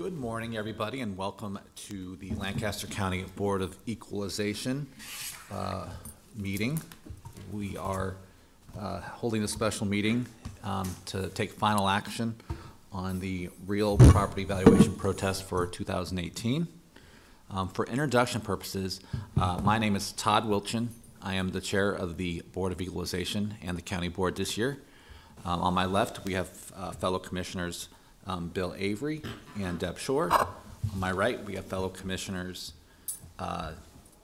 Good morning, everybody, and welcome to the Lancaster County Board of Equalization uh, meeting. We are uh, holding a special meeting um, to take final action on the real property valuation protest for 2018. Um, For introduction purposes, uh, my name is Todd Wiltgen. I am the Chair of the Board of Equalization and the County Board this year. Um, On my left, we have uh, fellow Commissioners um, Bill Avery and Deb Schorr. On my right, we have fellow Commissioners uh,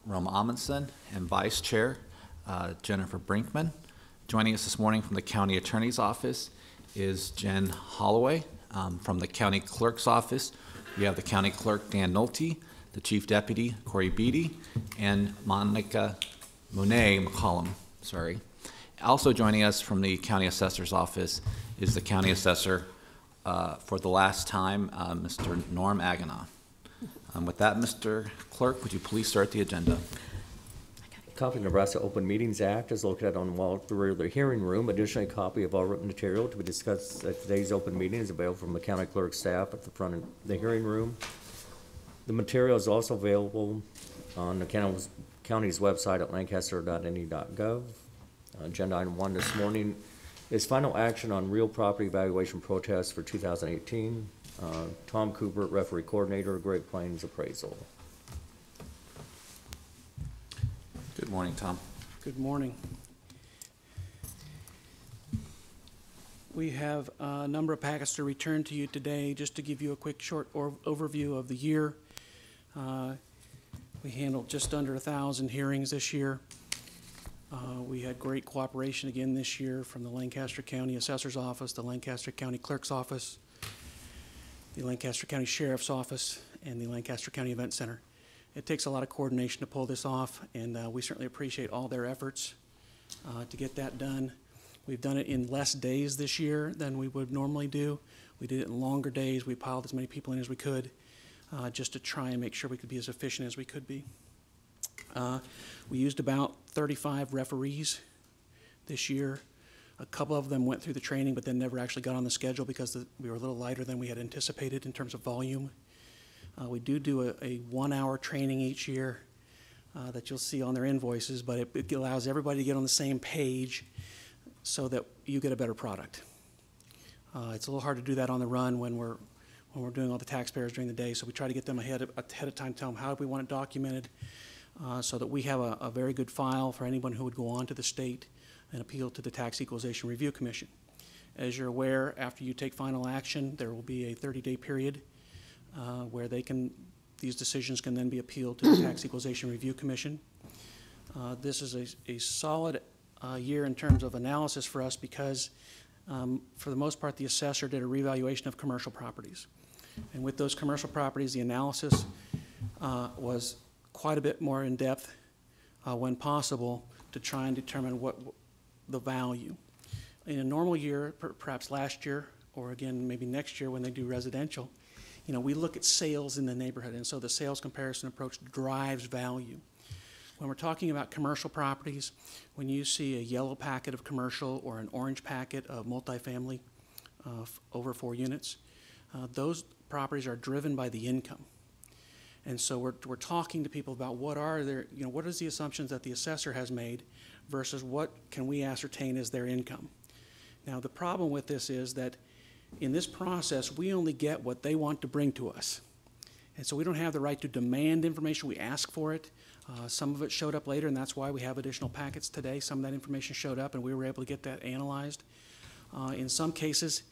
Roma Amundson and Vice Chair uh, Jennifer Brinkman. Joining us this morning from the County Attorney's Office is Jen Holloway. Um, From the County Clerk's Office, we have the County Clerk Dan Nolte, the Chief Deputy Corey Beatty, and Monica Monet McCollum, sorry. Also joining us from the County Assessor's Office is the County Assessor uh, for the last time, uh, Mr. Norm Agena. Um, With that, Mr. Clerk, would you please start the agenda? Copy of the Nebraska Open Meetings Act is located on the wall of the hearing room. Additionally, a copy of all written material to be discussed at today's open meeting is available from the county clerk's staff at the front of the hearing room. The material is also available on the county's website at lancaster.ne.gov. Agenda item one this morning is final action on real property valuation protests for 2018. Uh, Tom Cooper, referee coordinator, Great Plains Appraisal. Good morning, Tom. Good morning. We have a number of packets to return to you today, just to give you a quick short or- overview of the year. Uh, We handled just under a 1,000 hearings this year. Uh, We had great cooperation again this year from the Lancaster County Assessor's Office, the Lancaster County Clerk's Office, the Lancaster County Sheriff's Office, and the Lancaster County Event Center. It takes a lot of coordination to pull this off, and uh, we certainly appreciate all their efforts uh, to get that done. We've done it in less days this year than we would normally do. We did it in longer days. We piled as many people in as we could, uh, just to try and make sure we could be as efficient as we could be. Uh, We used about 35 referees this year. A couple of them went through the training, but then never actually got on the schedule because the- we were a little lighter than we had anticipated in terms of volume. Uh, We do do a, a one-hour training each year uh, that you'll see on their invoices, but it, it allows everybody to get on the same page so that you get a better product. Uh, It's a little hard to do that on the run when we're, when we're doing all the taxpayers during the day, so we try to get them ahead of, ahead of time, tell them how we want it documented, uh, so that we have a, a very good file for anyone who would go on to the state and appeal to the Tax Equalization Review Commission. As you're aware, after you take final action, there will be a 30-day period uh, where they can, these decisions can then be appealed to the Tax Equalization Review Commission. Uh, This is a, a solid uh, year in terms of analysis for us because, um, for the most part, the assessor did a revaluation of commercial properties. And with those commercial properties, the analysis uh, was quite a bit more in-depth uh, when possible to try and determine what the value. In a normal year, per- perhaps last year, or again, maybe next year when they do residential, you know, we look at sales in the neighborhood, and so the sales comparison approach drives value. When we're talking about commercial properties, when you see a yellow packet of commercial or an orange packet of multifamily, uh, over four units, uh, those properties are driven by the income. And so we're, we're talking to people about what are their, you know, what is the assumptions that the assessor has made versus what can we ascertain as their income. Now, the problem with this is that in this process, we only get what they want to bring to us. And so we don't have the right to demand information, we ask for it. Uh, Some of it showed up later, and that's why we have additional packets today. Some of that information showed up, and we were able to get that analyzed. Uh, In some cases,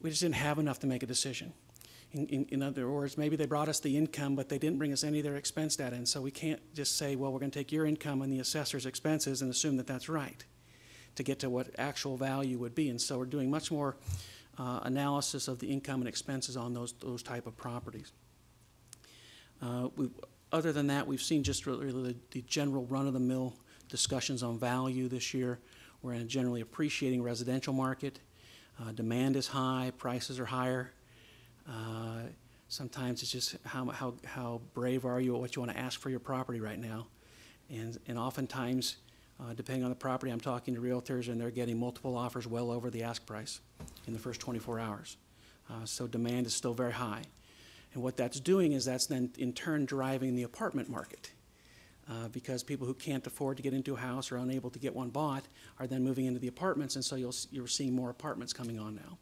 we just didn't have enough to make a decision. In, in, in other words, maybe they brought us the income, but they didn't bring us any of their expense data, and so we can't just say, well, we're gonna take your income and the assessor's expenses and assume that that's right to get to what actual value would be. And so we're doing much more uh, analysis of the income and expenses on those, those type of properties. Uh, we, other than that, we've seen just really the, the general run-of-the-mill discussions on value this year. We're in a generally appreciating residential market. Uh, demand is high, prices are higher. Uh, sometimes it's just how, how, how brave are you at what you want to ask for your property right now. And, and oftentimes, uh, depending on the property, I'm talking to realtors and they're getting multiple offers well over the ask price in the first 24 hours. Uh, so demand is still very high. And what that's doing is that's then in turn driving the apartment market. Uh, because people who can't afford to get into a house or unable to get one bought are then moving into the apartments, and so you'll, you're seeing more apartments coming on now.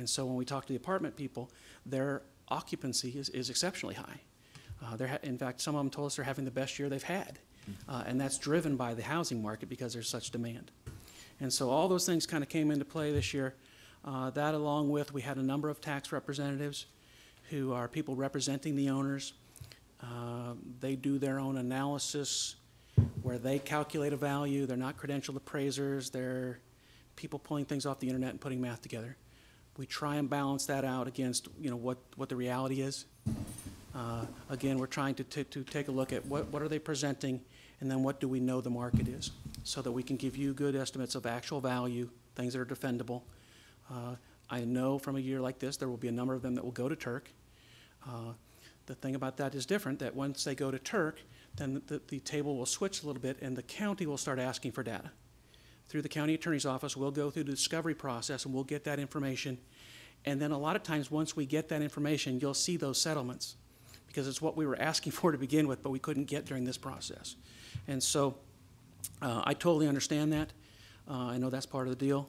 And so when we talk to the apartment people, their occupancy is, is exceptionally high. Uh, they're, in fact, some of them told us they're having the best year they've had. Uh, and that's driven by the housing market because there's such demand. And so all those things kind of came into play this year. Uh, that along with, we had a number of tax representatives who are people representing the owners. Uh, They do their own analysis where they calculate a value. They're not credentialed appraisers. They're people pulling things off the internet and putting math together. We try and balance that out against, you know, what, what the reality is. Uh, Again, we're trying to, to, take a look at what, what are they presenting, and then what do we know the market is, so that we can give you good estimates of actual value, things that are defendable. Uh, I know from a year like this, there will be a number of them that will go to TERC. Uh, The thing about that is different, that once they go to TERC, then the, the table will switch a little bit, and the county will start asking for data. Through the county attorney's office, we'll go through the discovery process, and we'll get that information. And then a lot of times, once we get that information, you'll see those settlements, because it's what we were asking for to begin with, but we couldn't get during this process. And so, uh, I totally understand that. Uh, I know that's part of the deal.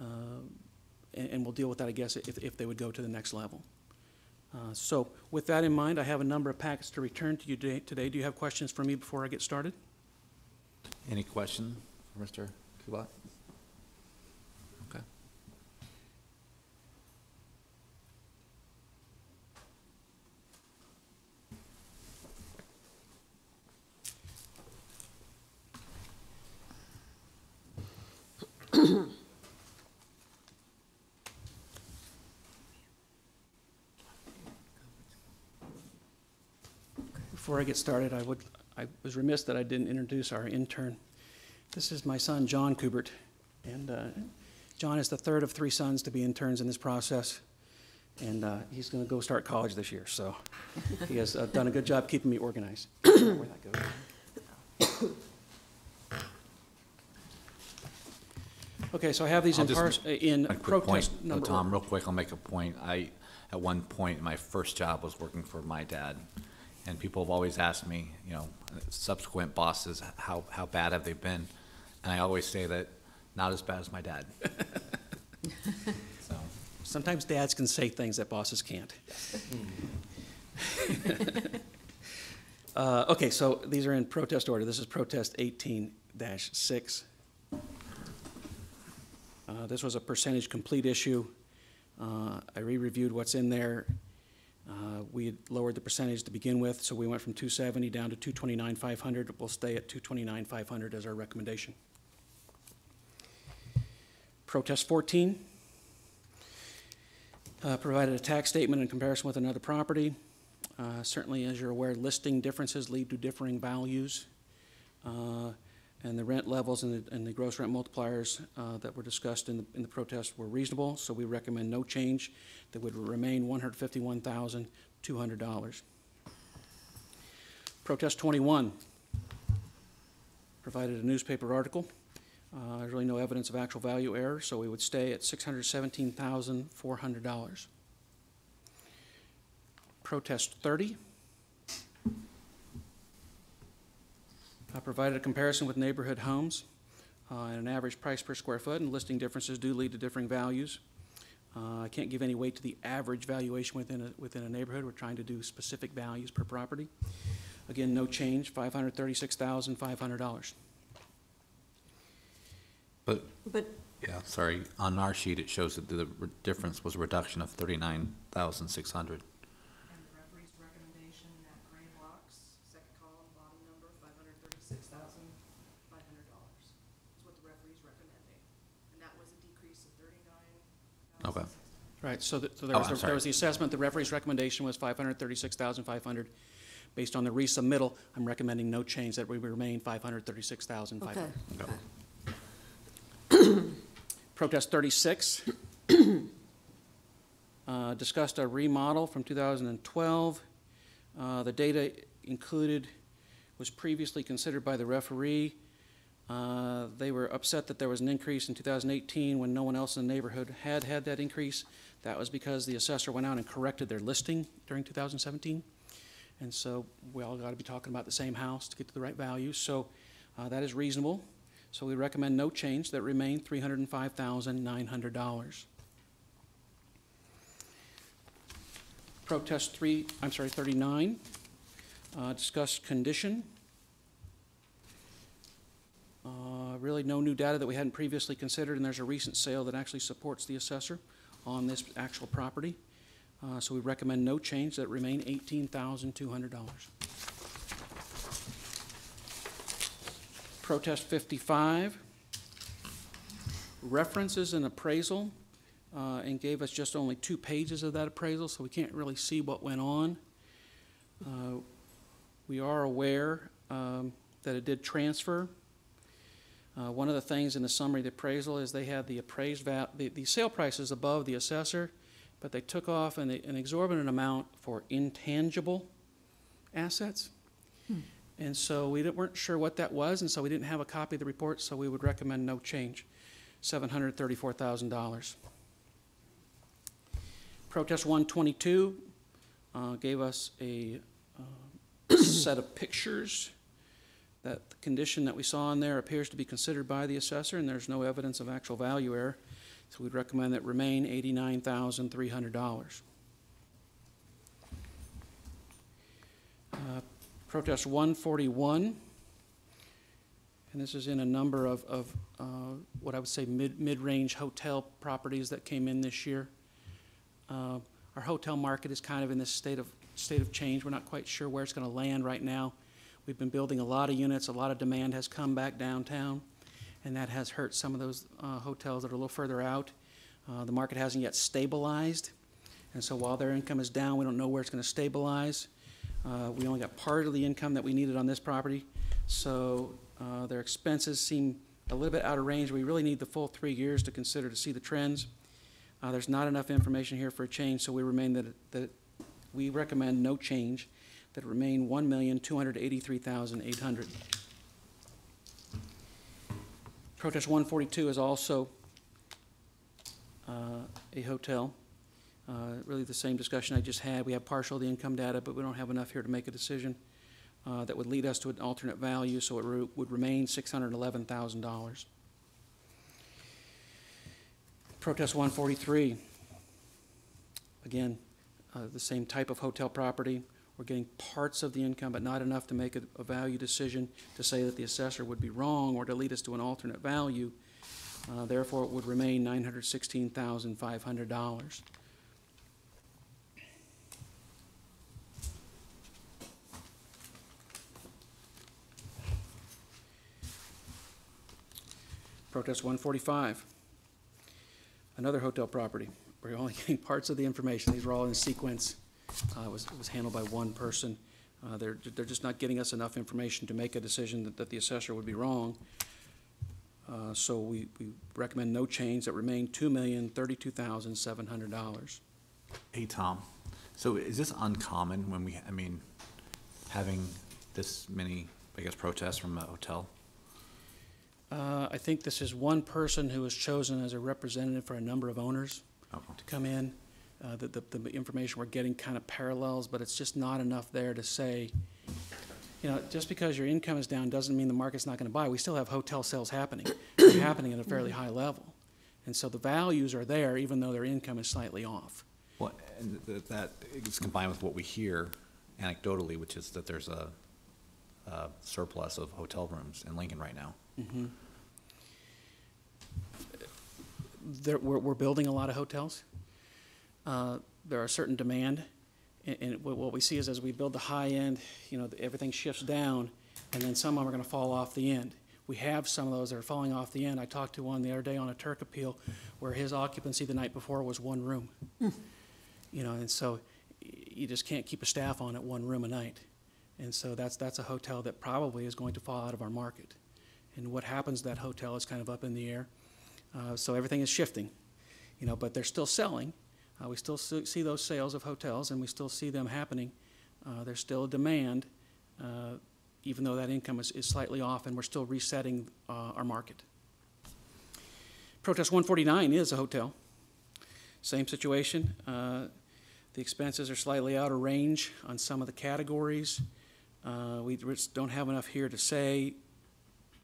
Uh, and, and we'll deal with that, I guess, if, if they would go to the next level. Uh, So with that in mind, I have a number of packets to return to you today. Do you have questions for me before I get started? Any question Mr. Before I get started, I would, I was remiss that I didn't introduce our intern. This is my son, John Kubert, and uh, John is the third of three sons to be interns in this process, and uh, he's going to go start college this year, so he has uh, done a good job keeping me organized. Where that goes. Okay, so I have these I'll in just in point, protest number. Tom, real quick, I'll make a point. I, at one point, my first job was working for my dad. And people have always asked me, you know, subsequent bosses, how, how bad have they been? And I always say that, not as bad as my dad. So, Sometimes dads can say things that bosses can't. Uh, Okay, so these are in protest order. This is protest eighteen six. Uh, This was a percentage complete issue. Uh, I re-reviewed what's in there. Uh, We had lowered the percentage to begin with, so we went from two seventy down to two twenty-nine five hundred. We'll stay at two twenty-nine five hundred as our recommendation. Protest fourteen. Uh, Provided a tax statement in comparison with another property. Uh, Certainly, as you're aware, listing differences lead to differing values. Uh, And the rent levels and the, and the gross rent multipliers uh, that were discussed in the, in the protest were reasonable, so we recommend no change. That would remain one hundred fifty-one thousand, two hundred dollars. Protest twenty-one. Provided a newspaper article. Uh, there's really no evidence of actual value error, so we would stay at $617,400. Protest 30. I provided a comparison with neighborhood homes uh, and an average price per square foot, and listing differences do lead to differing values. Uh, I can't give any weight to the average valuation within a, within a neighborhood. We're trying to do specific values per property. Again, no change, $536,500. But, But, yeah, sorry, on our sheet, it shows that the re- difference was a reduction of thirty-nine thousand six hundred. And the referee's recommendation, that gray box, second column, bottom number, five hundred thirty-six thousand, five hundred dollars, is what the referee's recommending. And that was a decrease of thirty-nine Okay. thousand. Right, so that, so Oh, there was, I'm the- sorry. there was the assessment, the referee's recommendation was five hundred thirty-six thousand five hundred. Based on the resubmittal, I'm recommending no change, that we remain five hundred thirty-six thousand five okay, hundred. okay. Protest thirty-six. Uh, discussed a remodel from two thousand and twelve. Uh, the data included was previously considered by the referee. Uh, They were upset that there was an increase in 2018 when no one else in the neighborhood had had that increase. That was because the assessor went out and corrected their listing during 2017. And so we all got to be talking about the same house to get to the right value. So uh, that is reasonable. So we recommend no change, that remain $305,900. Protest three, I'm sorry, 39, uh, discuss condition. Uh, Really no new data that we hadn't previously considered, and there's a recent sale that actually supports the assessor on this actual property. Uh, So we recommend no change, that remain $18,200. Protest 55 references an appraisal uh, and gave us just only two pages of that appraisal, so we can't really see what went on. Uh, We are aware um, that it did transfer. Uh, One of the things in the summary of the appraisal is they had the appraised val, the, the sale price is above the assessor, but they took off an an exorbitant amount for intangible assets. And so we weren't sure what that was, and so we didn't have a copy of the report, so we would recommend no change, $734,000. Protest 122 uh, gave us a uh, set of pictures that the condition that we saw in there appears to be considered by the assessor, and there's no evidence of actual value error, so we'd recommend that remain $89,300. Uh, Protest 141, and this is in a number of, of uh, what I would say mid, mid-range hotel properties that came in this year. Uh, Our hotel market is kind of in this state of, state of change. We're not quite sure where it's going to land right now. We've been building a lot of units, a lot of demand has come back downtown, and that has hurt some of those uh, hotels that are a little further out. Uh, The market hasn't yet stabilized, and so while their income is down, we don't know where it's going to stabilize. Uh, We only got part of the income that we needed on this property, so uh, their expenses seem a little bit out of range. We really need the full three years to consider to see the trends. Uh, There's not enough information here for a change, so we remain that, that, we recommend no change, that remain one million, two hundred eighty-three thousand, eight hundred. Protest one forty-two is also uh, a hotel. Uh, Really the same discussion I just had. We have partial the income data, but we don't have enough here to make a decision uh, that would lead us to an alternate value, so it re- would remain $611,000. Protest 143, again, uh, the same type of hotel property. We're getting parts of the income, but not enough to make a a value decision to say that the assessor would be wrong or to lead us to an alternate value. Uh, Therefore, it would remain $916,500. Protest 145, another hotel property. We're only getting parts of the information. These were all in sequence. Uh, It was, it was handled by one person. Uh, They're, they're just not getting us enough information to make a decision that, that the assessor would be wrong. Uh, So we, we recommend no change, that remain two million, thirty-two thousand, seven hundred dollars. Hey, Tom, so is this uncommon when we, I mean, having this many, I guess, protests from a hotel? Uh, I think this is one person who was chosen as a representative for a number of owners to come in. Uh, The, the, the information we're getting kind of parallels, but it's just not enough there to say, you know, just because your income is down doesn't mean the market's not going to buy. We still have hotel sales happening. They're happening at a fairly high level. And so the values are there, even though their income is slightly off. Well, and th- that is combined with what we hear anecdotally, which is that there's a a surplus of hotel rooms in Lincoln right now. Mm-hmm. there, we're, we're building a lot of hotels. Uh, there are certain demand, and, and what, what we see is as we build the high end, you know, everything shifts down, and then some of them are going to fall off the end. We have some of those that are falling off the end. I talked to one the other day on a TERC appeal where his occupancy the night before was one room. Hmm. You know, and so you just can't keep a staff on at one room a night. And so that's, that's a hotel that probably is going to fall out of our market. And what happens to that hotel is kind of up in the air. Uh, So everything is shifting, you know, but they're still selling. Uh, We still see those sales of hotels, and we still see them happening. Uh, There's still a demand, uh, even though that income is, is slightly off, and we're still resetting uh, our market. Protest 149 is a hotel. Same situation. Uh, The expenses are slightly out of range on some of the categories. Uh, We just don't have enough here to say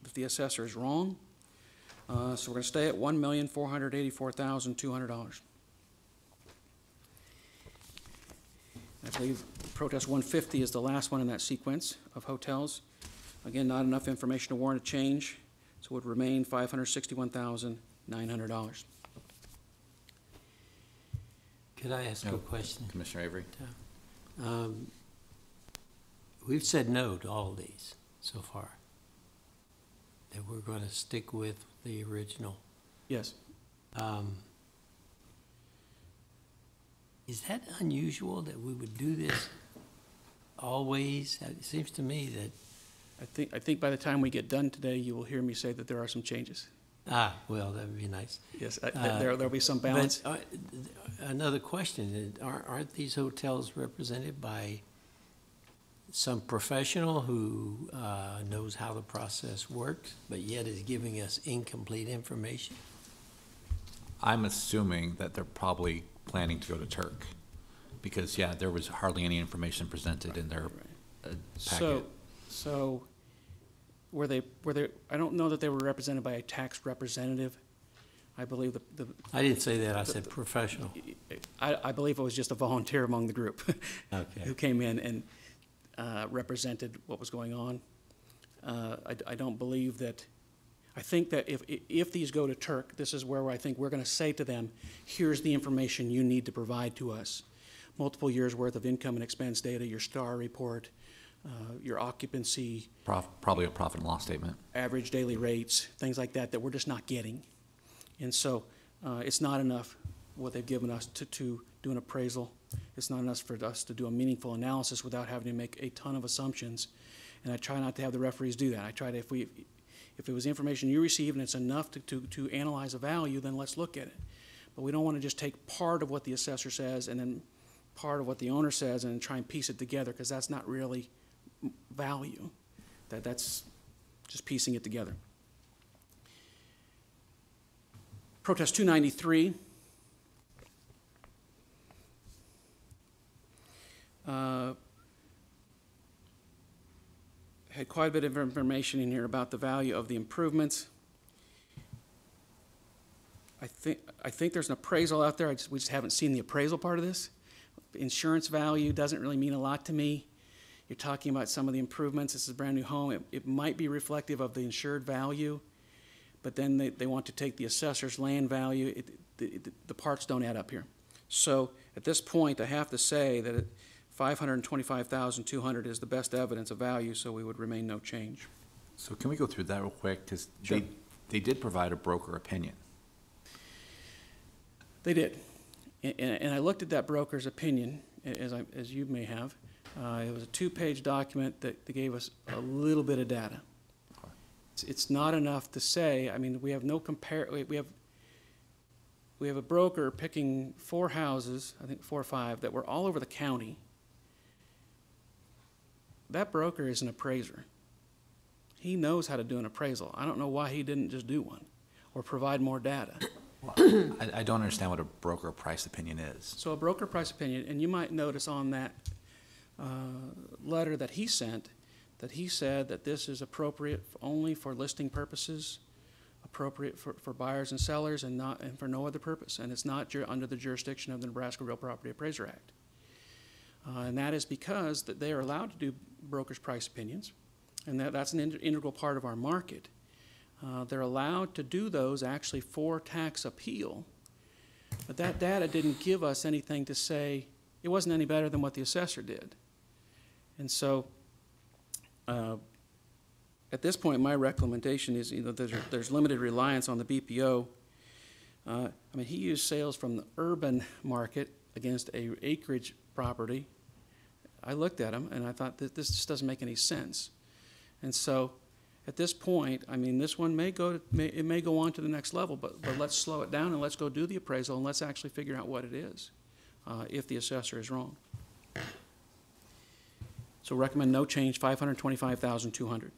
that the assessor is wrong. Uh, So we're going to stay at $1,484,200. I believe protest 150 is the last one in that sequence of hotels. Again, not enough information to warrant a change, so it would remain $561,900. Could I ask a question? Commissioner Avery? Um, We've said no to all of these so far. That we're going to stick with the original. Yes. Um, Is that unusual that we would do this always? It seems to me that, I think, I think by the time we get done today, you will hear me say that there are some changes. ah, well, that would be nice. Yes, I- Uh, there, there'll be some balance. But, uh, Another question, aren't aren't these hotels represented by some professional who uh, knows how the process works, but yet is giving us incomplete information? I'm assuming that they're probably planning to go to TERC, because, yeah, there was hardly any information presented in their uh, So, packet. so were they, were they, I don't know that they were represented by a tax representative. I believe the, the, I didn't say that, I said professional. I, I believe it was just a volunteer among the group Okay. who came in and uh, represented what was going on. Uh, I, I don't believe that, I think that if, if these go to TERC, this is where I think we're going to say to them, here's the information you need to provide to us. Multiple years' worth of income and expense data, your STAR report, uh, your occupancy, Prof- Probably a profit and loss statement. average daily rates, things like that, that we're just not getting. And so uh, it's not enough what they've given us to, to do an appraisal. It's not enough for us to do a meaningful analysis without having to make a ton of assumptions. And I try not to have the referees do that. I try to, if we, if it was information you receive and it's enough to, to, to analyze a value, then let's look at it. But we don't want to just take part of what the assessor says and then part of what the owner says and try and piece it together, because that's not really value. That, that's just piecing it together. Protest 293. uh, had quite a bit of information in here about the value of the improvements. I think I think there's an appraisal out there. Just, we just haven't seen the appraisal part of this. Insurance value doesn't really mean a lot to me. You're talking about some of the improvements. This is a brand new home. It, it might be reflective of the insured value, but then they, they want to take the assessor's land value. It, the, the, parts don't add up here. So at this point, I have to say that it, 525,200 is the best evidence of value, so we would remain no change. So can we go through that real quick? Because they, they did provide a broker opinion. They did. And, and I looked at that broker's opinion, as I, as you may have. Uh, it was a two-page document that, that gave us a little bit of data. Okay. It's, it's not enough to say, I mean, we have no compare, we have, we have a broker picking four houses, I think four or five, that were all over the county that broker is an appraiser. He knows how to do an appraisal. I don't know why he didn't just do one or provide more data. I, I don't understand what a broker price opinion is. So a broker price opinion, and you might notice on that uh, letter that he sent, that he said that this is appropriate only for listing purposes, appropriate for, for buyers and sellers, and not, and for no other purpose. And it's not under the jurisdiction of the Nebraska Real Property Appraiser Act. Uh, And that is because that they are allowed to do brokers' price opinions, and that, that's an in- integral part of our market. Uh, They're allowed to do those actually for tax appeal. But that data didn't give us anything to say, it wasn't any better than what the assessor did. And so, uh, at this point, my recommendation is, you know, there's, there's limited reliance on the BPO. Uh, I mean, he used sales from the urban market against a acreage property. I looked at them and I thought that this just doesn't make any sense. And so at this point, I mean, this one may go, may, it may go on to the next level, but, but let's slow it down and let's go do the appraisal and let's actually figure out what it is uh, if the assessor is wrong. So recommend no change, 525,200.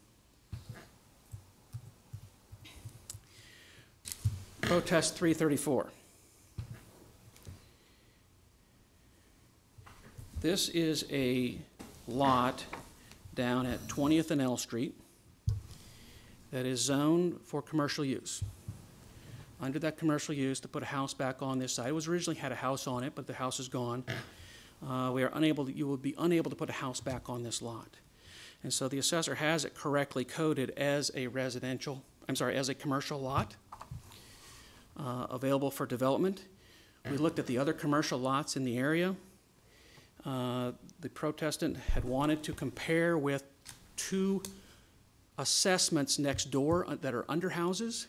Protest 334. This is a lot down at Twentieth and L Street that is zoned for commercial use. Under that commercial use, to put a house back on this side, it was originally had a house on it, but the house is gone. Uh, we are unable, to- you will be unable to put a house back on this lot. And so the assessor has it correctly coded as a residential, I'm sorry, as a commercial lot, uh, available for development. We looked at the other commercial lots in the area. Uh, The protestant had wanted to compare with two assessments next door uh, that are under houses.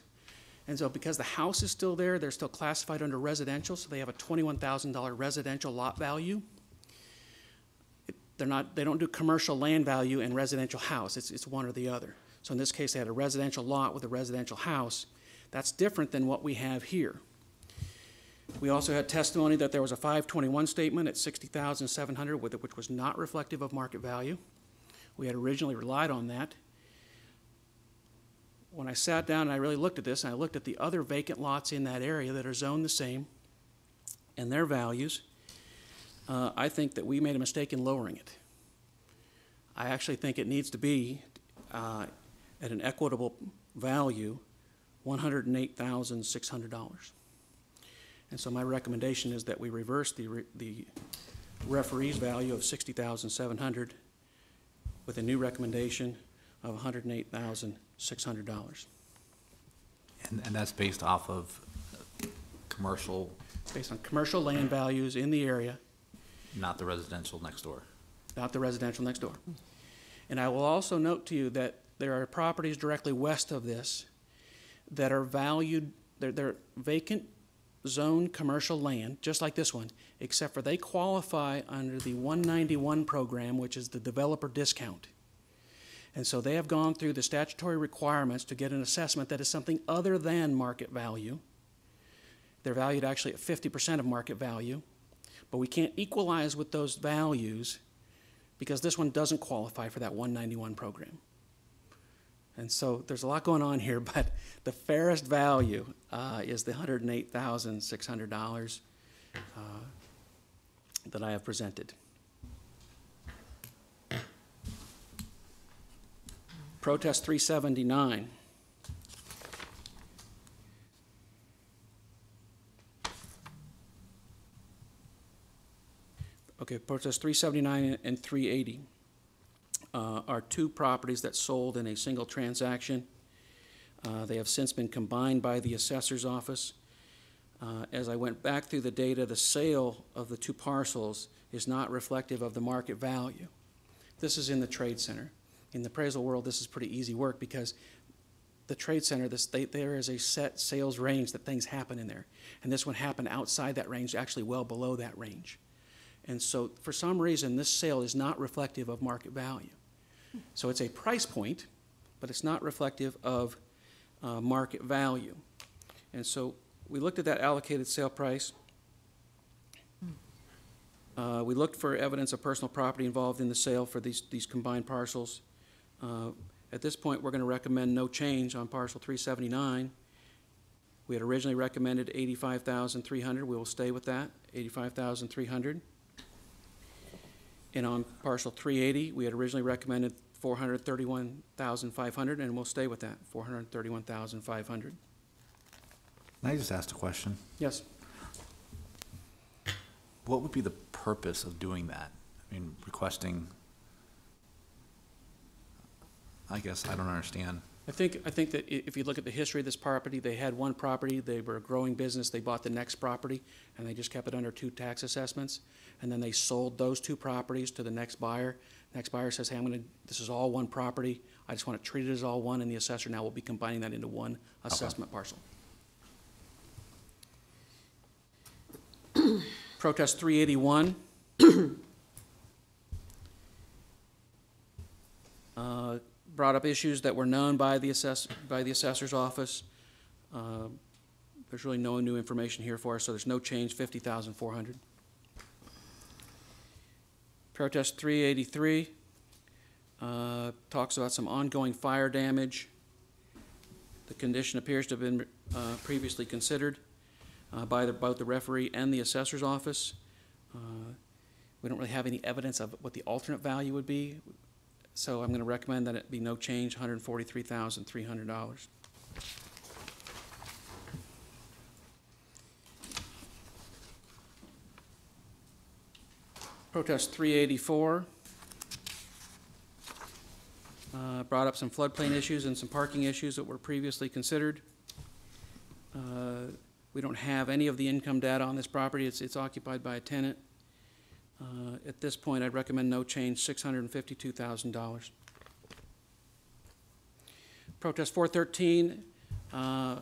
And so because the house is still there, they're still classified under residential, so they have a twenty-one thousand dollar residential lot value. They're not, they don't do commercial land value and residential house, it's, it's one or the other. So in this case, they had a residential lot with a residential house. That's different than what we have here. We also had testimony that there was a five twenty-one statement at sixty thousand seven hundred, which was not reflective of market value. We had originally relied on that when I sat down and I really looked at this, and I looked at the other vacant lots in that area that are zoned the same and their values, uh, I think that we made a mistake in lowering it. I actually think it needs to be uh, at an equitable value, one hundred and eight thousand six hundred dollars. And so my recommendation is that we reverse the, re- the referee's value of sixty thousand seven hundred with a new recommendation of one hundred and eight thousand six hundred dollars, And, that's based off of commercial, based on commercial land values in the area, not the residential next door. not the residential next door. And I will also note to you that there are properties directly west of this that are valued, they're, they're vacant zone commercial land, just like this one, except for they qualify under the one ninety-one program, which is the developer discount. And so they have gone through the statutory requirements to get an assessment that is something other than market value. They're valued actually at fifty percent of market value, but we can't equalize with those values because this one doesn't qualify for that one ninety-one program. And so there's a lot going on here, but the fairest value uh, is the hundred and eight thousand six hundred dollars uh, that I have presented. Protest three seventy-nine. Okay, protest three seventy-nine and three eighty uh, are two properties that sold in a single transaction. Uh, They have since been combined by the assessor's office. Uh, As I went back through the data, the sale of the two parcels is not reflective of the market value. This is in the trade center. In the appraisal world, this is pretty easy work because the trade center, there is a set sales range that things happen in there. And this one happened outside that range, actually well below that range. And so for some reason, this sale is not reflective of market value. So it's a price point, but it's not reflective of uh, market value. And so we looked at that allocated sale price. Uh, We looked for evidence of personal property involved in the sale for these, these combined parcels. Uh, At this point, we're going to recommend no change on parcel 379. We had originally recommended 85,300. We will stay with that, 85,300. And on parcel 380, we had originally recommended 431,500, and we'll stay with that, 431,500. Can I just ask a question? Yes? What would be the purpose of doing that? I mean, requesting, I guess, I don't understand. I think, I think that i- if you look at the history of this property, they had one property, they were a growing business, they bought the next property, and they just kept it under two tax assessments. And then they sold those two properties to the next buyer. Next buyer says, hey, I'm gonna, this is all one property, I just wanna treat it as all one, and the assessor now will be combining that into one assessment parcel. Protest three eighty-one. Uh, brought up issues that were known by the assess, by the assessor's office. Uh, There's really no new information here for us, so there's no change, fifty thousand four hundred. Protest three eighty-three, uh, talks about some ongoing fire damage. The condition appears to have been uh, previously considered uh, by the, both the referee and the assessor's office. Uh, We don't really have any evidence of what the alternate value would be, so I'm going to recommend that it be no change, $143,300. Protest 384 uh, brought up some floodplain issues and some parking issues that were previously considered. Uh, We don't have any of the income data on this property. It's, it's occupied by a tenant. Uh, At this point, I'd recommend no change, $652,000. Protest 413, uh,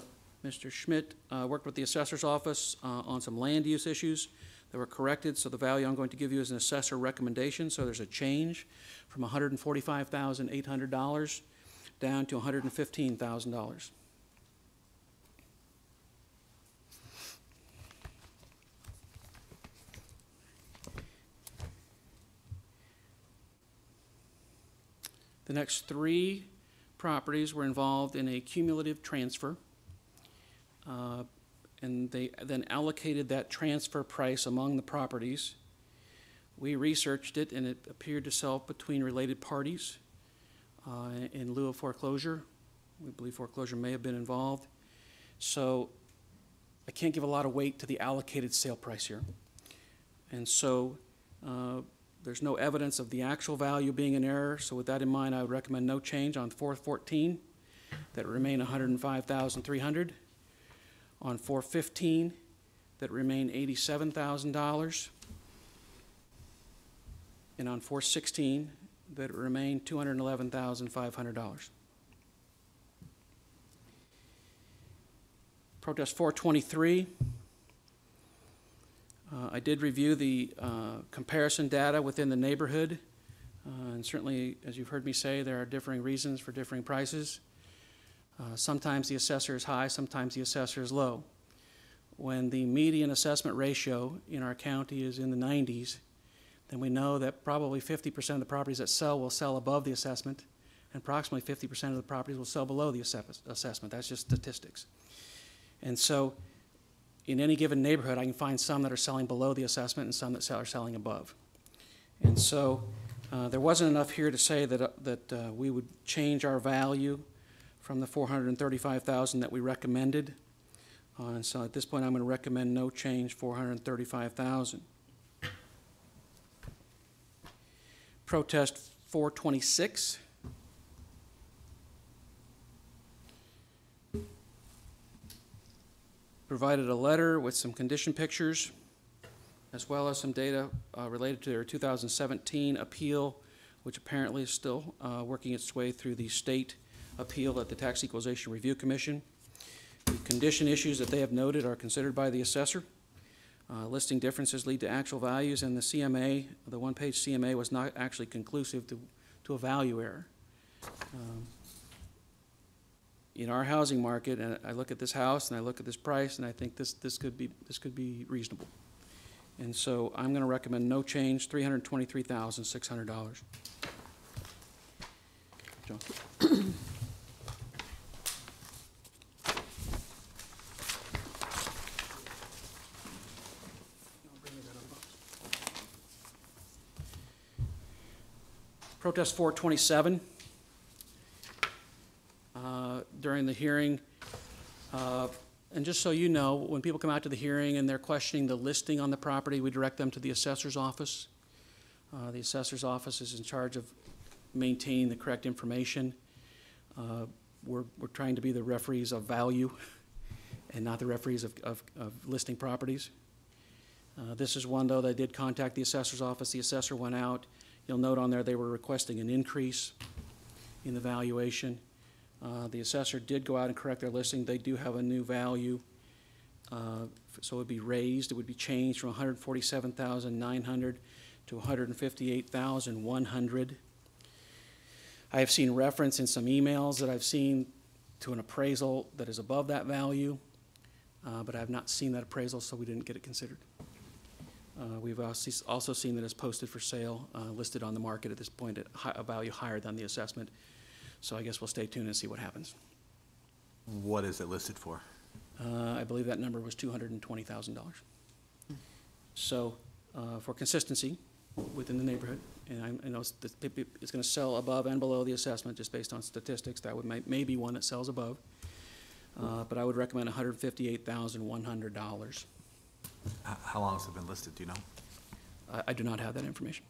Mr. Schmidt uh, worked with the assessor's office uh, on some land use issues that were corrected, so the value I'm going to give you is an assessor recommendation, so there's a change from $145,800 down to $115,000. The next three properties were involved in a cumulative transfer. Uh, And they then allocated that transfer price among the properties. We researched it, and it appeared to sell between related parties uh, in lieu of foreclosure. We believe foreclosure may have been involved. So I can't give a lot of weight to the allocated sale price here. And so uh, there's no evidence of the actual value being an error, so with that in mind, I would recommend no change on 414, that remain 105,300. On 415, that remain $87,000. And on 416, that remain $211,500. Protest 423, uh, I did review the uh, comparison data within the neighborhood, uh, and certainly, as you've heard me say, there are differing reasons for differing prices. Uh, Sometimes the assessor is high, sometimes the assessor is low. When the median assessment ratio in our county is in the 90s, then we know that probably 50% of the properties that sell will sell above the assessment, and approximately 50% of the properties will sell below the assess- assessment. That's just statistics. And so, in any given neighborhood, I can find some that are selling below the assessment and some that are selling above. And so, uh, there wasn't enough here to say that, uh, that uh, we would change our value from the 435,000 that we recommended. Uh, And so at this point, I'm going to recommend no change, 435,000. Protest 426. Provided a letter with some condition pictures, as well as some data uh, related to their 2017 appeal, which apparently is still uh, working its way through the state appeal at the Tax Equalization Review Commission. The condition issues that they have noted are considered by the assessor. Uh, Listing differences lead to actual values, and the CMA, the one-page CMA was not actually conclusive to, to a value error. Um, In our housing market, and I look at this house, and I look at this price, and I think this, this could be, this could be reasonable. And so I'm gonna recommend no change, three hundred and twenty-three thousand, six hundred dollars. John? Protest 427. Uh, During the hearing, uh, and just so you know, when people come out to the hearing and they're questioning the listing on the property, we direct them to the assessor's office. Uh, The assessor's office is in charge of maintaining the correct information. Uh, We're, we're trying to be the referees of value and not the referees of, of, of listing properties. Uh, This is one, though, that did contact the assessor's office. The assessor went out. You'll note on there, they were requesting an increase in the valuation. Uh, The assessor did go out and correct their listing. They do have a new value. Uh, So it would be raised, it would be changed from hundred forty-seven thousand nine hundred to hundred and fifty-eight thousand one hundred. I have seen reference in some emails that I've seen to an appraisal that is above that value, uh, but I have not seen that appraisal, so we didn't get it considered. Uh, We've also also seen that it's posted for sale, uh, listed on the market at this point at a value higher than the assessment. So I guess we'll stay tuned and see what happens. What is it listed for? Uh, I believe that number was $220,000. So uh, for consistency within the neighborhood, and I- I know it's it's going to sell above and below the assessment, just based on statistics, that would may may be one that sells above. Uh, But I would recommend $158,100. How long has it been listed, do you know? I- I do not have that information.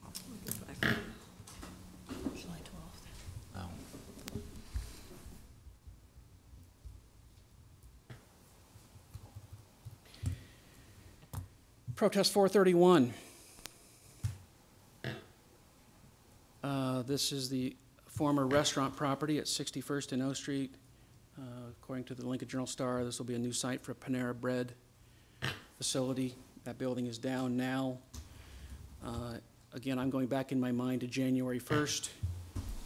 Protest 431. Uh, This is the former restaurant property at 61st and O Street. Uh, According to the Lincoln Journal Star, this will be a new site for Panera Bread facility. That building is down now. Uh, Again, I'm going back in my mind to January 1st.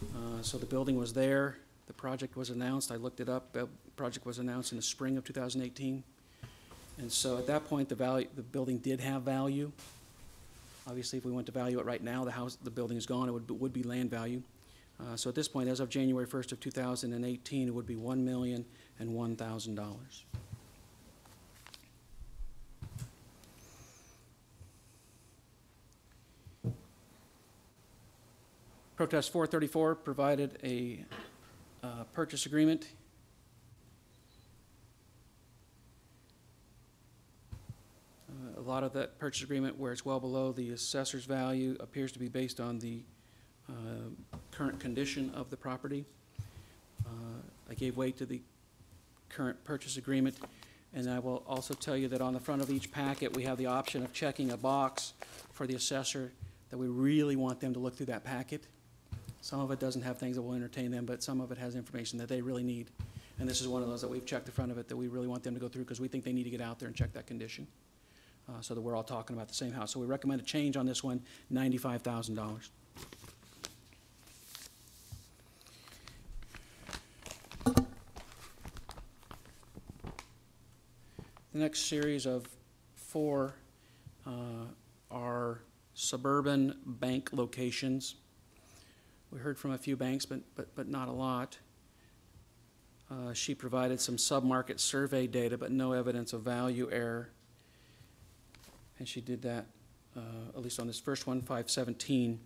Uh, So the building was there, the project was announced, I looked it up, the project was announced in the spring of 2018. And so at that point, the value, the building did have value. Obviously, if we went to value it right now, the house, the building is gone, it would, would be land value. Uh, so at this point, as of January first of two thousand and eighteen, it would be one million and one thousand dollars. Protest four thirty-four provided a, uh, purchase agreement Uh, A lot of that purchase agreement, where it's well below the assessor's value, appears to be based on the uh, current condition of the property. Uh, I gave weight to the current purchase agreement, and I will also tell you that on the front of each packet, we have the option of checking a box for the assessor, that we really want them to look through that packet. Some of it doesn't have things that will entertain them, but some of it has information that they really need. And this is one of those that we've checked the front of it, that we really want them to go through, because we think they need to get out there and check that condition uh, so that we're all talking about the same house. So we recommend a change on this one, ninety-five thousand dollars. The next series of four uh, are suburban bank locations. We heard from a few banks, but, but, but not a lot. Uh, She provided some sub-market survey data, but no evidence of value error. And she did that, uh, at least on this first one, five seventeen.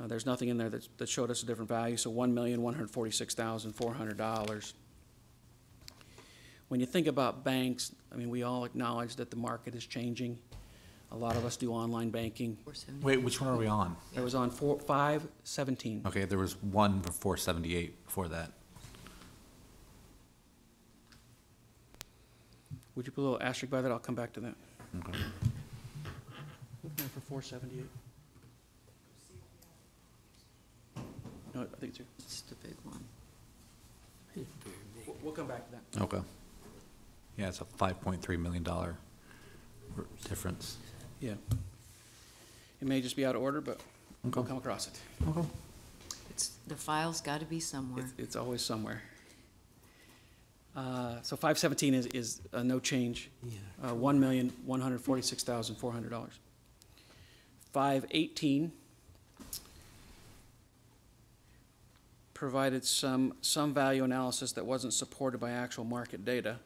Uh, There's nothing in there that, that showed us a different value, so one million, one hundred forty-six thousand, four hundred dollars. When you think about banks, I mean, we all acknowledge that the market is changing. A lot of us do online banking. Wait, which one are we on? It was on four, five seventeen. Okay, there was one for 478 before that. Would you put a little asterisk by that? I'll come back to that. Okay. 478. No, I think it's here. It's the big one. We'll- come back to that. Okay. Yeah, it's a five point three million dollar difference. Yeah. It may just be out of order, but we'll come across it. Okay. It's, the file's got to be somewhere. It's, always somewhere. Uh, so 517 is, is no change, Yeah. Uh, one million one hundred forty-six thousand four hundred dollars. 5.18 provided some, some value analysis that wasn't supported by actual market data.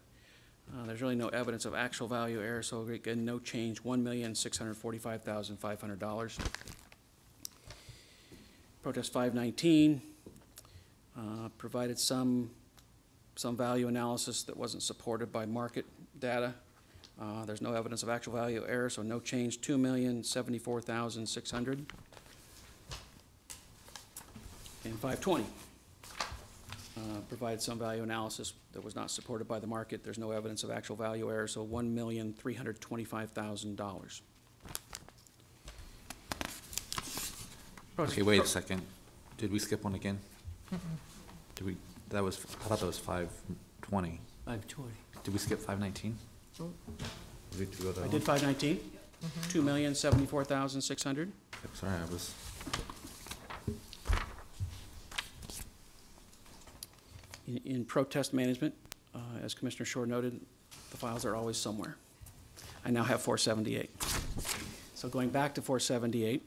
Uh, there's really no evidence of actual value error, so again, no change, $1,645,500. Protest 519 uh, provided some, some value analysis that wasn't supported by market data. Uh, There's no evidence of actual value error, so no change, two million, seventy-four thousand, six hundred. And five twenty, provided some value analysis that was not supported by the market. There's no evidence of actual value error, so one million, three hundred twenty-five thousand dollars. Okay, wait a second. Did we skip one again? Did we, that was, I thought that was five twenty. Five twenty. Did we skip five nineteen? Did we go to that I one? did five nineteen, two million, seventy-four thousand, six hundred. Sorry, I was, In, in protest management, uh, as Commissioner Schorr noted, the files are always somewhere. I now have four seventy-eight. So So going back to four seventy-eight.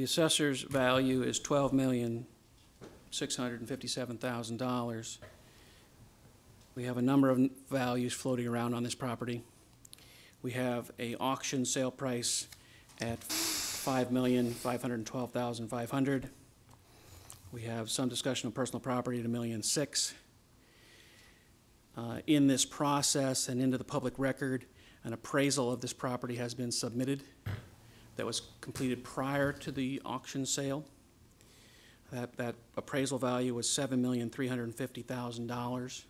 The assessor's value is twelve million, six hundred and fifty-seven thousand dollars. We have a number of values floating around on this property. We have a auction sale price at five million, five hundred and twelve thousand, five hundred. We have some discussion of personal property at a million six. Uh, In this process and into the public record, an appraisal of this property has been submitted that was completed prior to the auction sale. That, that appraisal value was seven million, three hundred and fifty thousand dollars.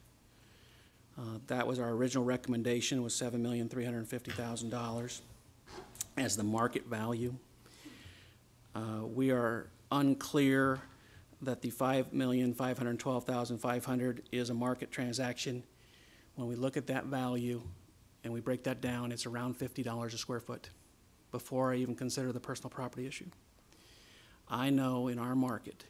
Uh, That was our original recommendation, was seven million, three hundred and fifty thousand dollars as the market value. Uh, We are unclear that the 5,512,500 is a market transaction. When we look at that value and we break that down, it's around fifty dollars a square foot before I even consider the personal property issue. I know in our market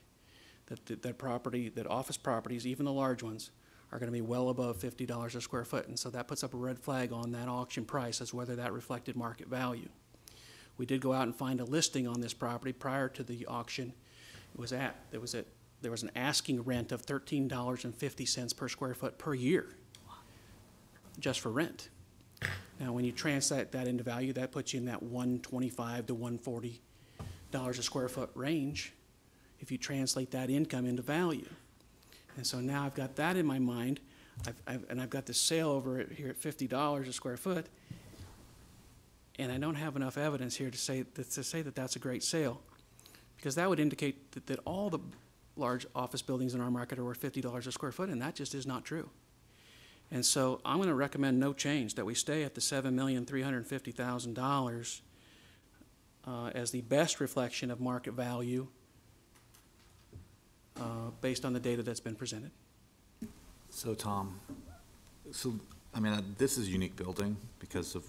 that, that, that property, that office properties, even the large ones, are gonna be well above fifty dollars a square foot, and so that puts up a red flag on that auction price as whether that reflected market value. We did go out and find a listing on this property prior to the auction. It was at, there was a, there was an asking rent of thirteen dollars and fifty cents per square foot per year, just for rent. Now, when you translate that into value, that puts you in that one twenty-five to one forty dollars a square foot range, if you translate that income into value. And so now I've got that in my mind, I've, I've, and I've got the sale over here at fifty dollars a square foot. And I don't have enough evidence here to say, that- to say that that's a great sale. Because that would indicate that, that all the large office buildings in our market are worth fifty dollars a square foot, and that just is not true. And so I'm gonna recommend no change, that we stay at the seven million, three hundred and fifty thousand dollars uh, as the best reflection of market value uh, based on the data that's been presented. So, Tom, so, I mean, uh, this is a unique building because of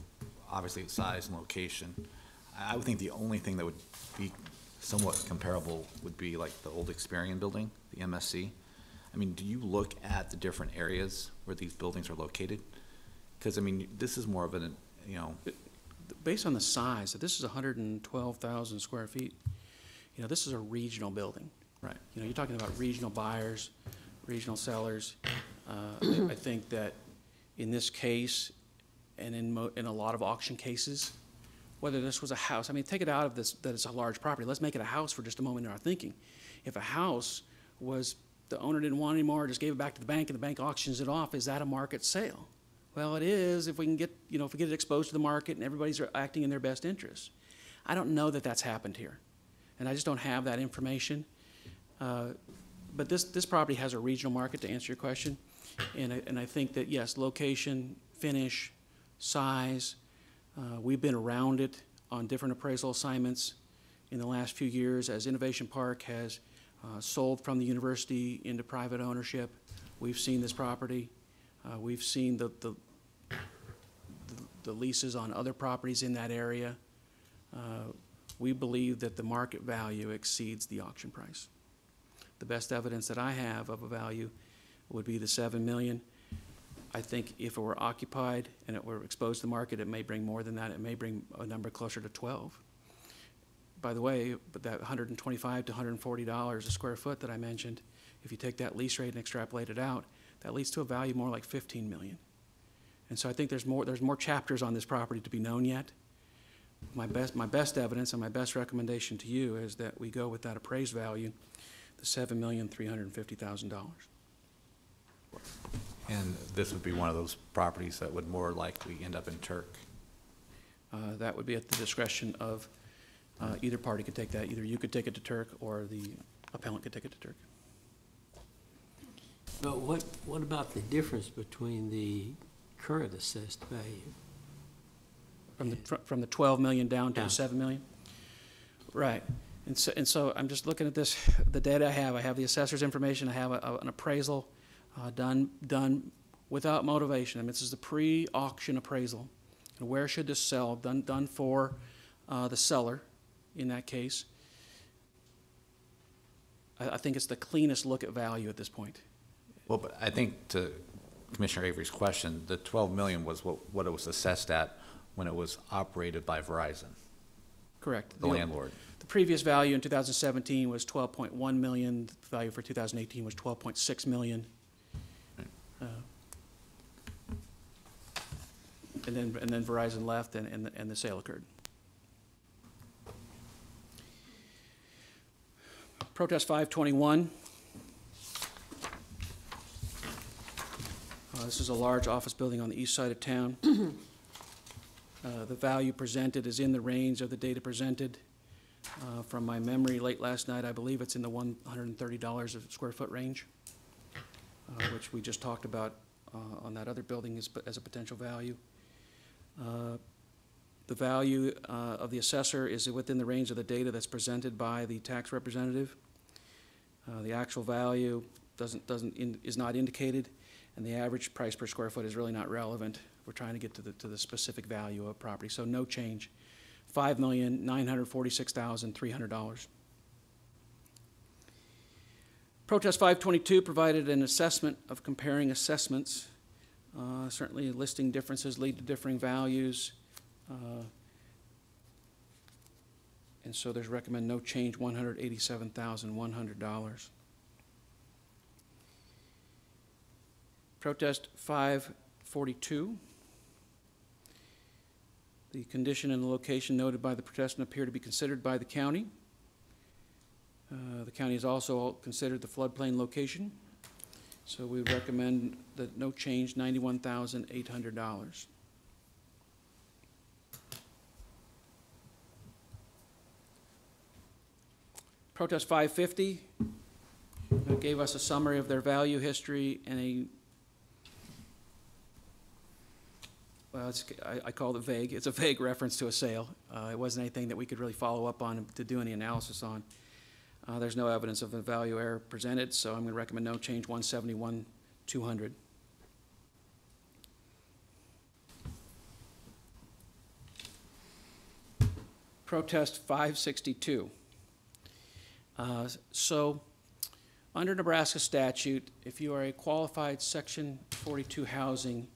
obviously its size and location. I I would think the only thing that would be somewhat comparable would be like the old Experian building, the MSC. I mean, do you look at the different areas where these buildings are located? Because, I mean, this is more of an, you know, Based on the size, this is hundred and twelve thousand square feet. You know, this is a regional building. right, You know, you're talking about regional buyers, regional sellers. Uh, I I think that in this case, and in mo, in a lot of auction cases, whether this was a house, I mean, take it out of this, that it's a large property, let's make it a house for just a moment in our thinking. If a house was, the owner didn't want anymore, just gave it back to the bank, and the bank auctions it off, is that a market sale? Well, it is if we can get, you know, if we get it exposed to the market and everybody's acting in their best interest. I don't know that that's happened here, and I just don't have that information. Uh, But this, this property has a regional market, to answer your question. And I, and I think that, yes, location, finish, size, uh, we've been around it on different appraisal assignments in the last few years as Innovation Park has uh, sold from the university into private ownership. We've seen this property. Uh, We've seen the, the, the leases on other properties in that area. Uh, We believe that the market value exceeds the auction price. The best evidence that I have of a value would be the seven million. I think if it were occupied and it were exposed to the market, it may bring more than that. It may bring a number closer to twelve. By the way, but that hundred and twenty-five to hundred and forty dollars a square foot that I mentioned, if you take that lease rate and extrapolate it out, that leads to a value more like fifteen million. And so I think there's more, there's more chapters on this property to be known yet. My best, my best evidence and my best recommendation to you is that we go with that appraised value, the seven million, three hundred and fifty thousand dollars. and this would be one of those properties that would more likely end up in TERC. Uh, That would be at the discretion of, uh, either party could take that. Either you could take it to TERC or the appellant could take it to TERC. But what, what about the difference between the current assessed value? From the, from the twelve million down to Yeah. the seven million? Right. And so, and so I'm just looking at this, the data I have, I have the assessor's information, I have a- a- an appraisal uh, done, done without motivation. I mean, this is the pre-auction appraisal. And where should this sell, done, done for uh, the seller in that case. I, I think it's the cleanest look at value at this point. Well, but I think to Commissioner Avery's question, the 12 million was what, what it was assessed at when it was operated by Verizon, Correct. the landlord. The previous value in 2017 was 12.1 million, the value for 2018 was 12.6 million. Uh, And then, and then Verizon left and, and, the- and the sale occurred. Protest 521. Uh, This is a large office building on the east side of town. Uh, The value presented is in the range of the data presented. Uh, From my memory, late last night, I believe it's in the $130 a square foot range, uh, which we just talked about uh, on that other building as, as a potential value. Uh, The value uh, of the assessor is within the range of the data that's presented by the tax representative. Uh, The actual value doesn't, doesn't, in- is not indicated, and the average price per square foot is really not relevant. We're trying to get to the, to the specific value of property, so no change. Five million, nine hundred forty-six thousand, three hundred dollars. Protest five twenty-two provided an assessment of comparing assessments. Uh, Certainly listing differences lead to differing values. Uh, And so there's recommend no change, one hundred eighty-seven thousand, one hundred dollars. Protest five forty-two. The condition and the location noted by the protestant appear to be considered by the county. Uh, The county has also considered the floodplain location, so we recommend that no change, ninety-one thousand eight hundred dollars. Protest five fifty gave us a summary of their value history and a Well, it's, I, I called it vague. It's a vague reference to a sale. Uh, it wasn't anything that we could really follow up on to do any analysis on. Uh, there's no evidence of a value error presented, so I'm gonna recommend no change, one seventy-one, two hundred. Protest five sixty-two. Uh, so, under Nebraska statute, if you are a qualified section forty-two housing,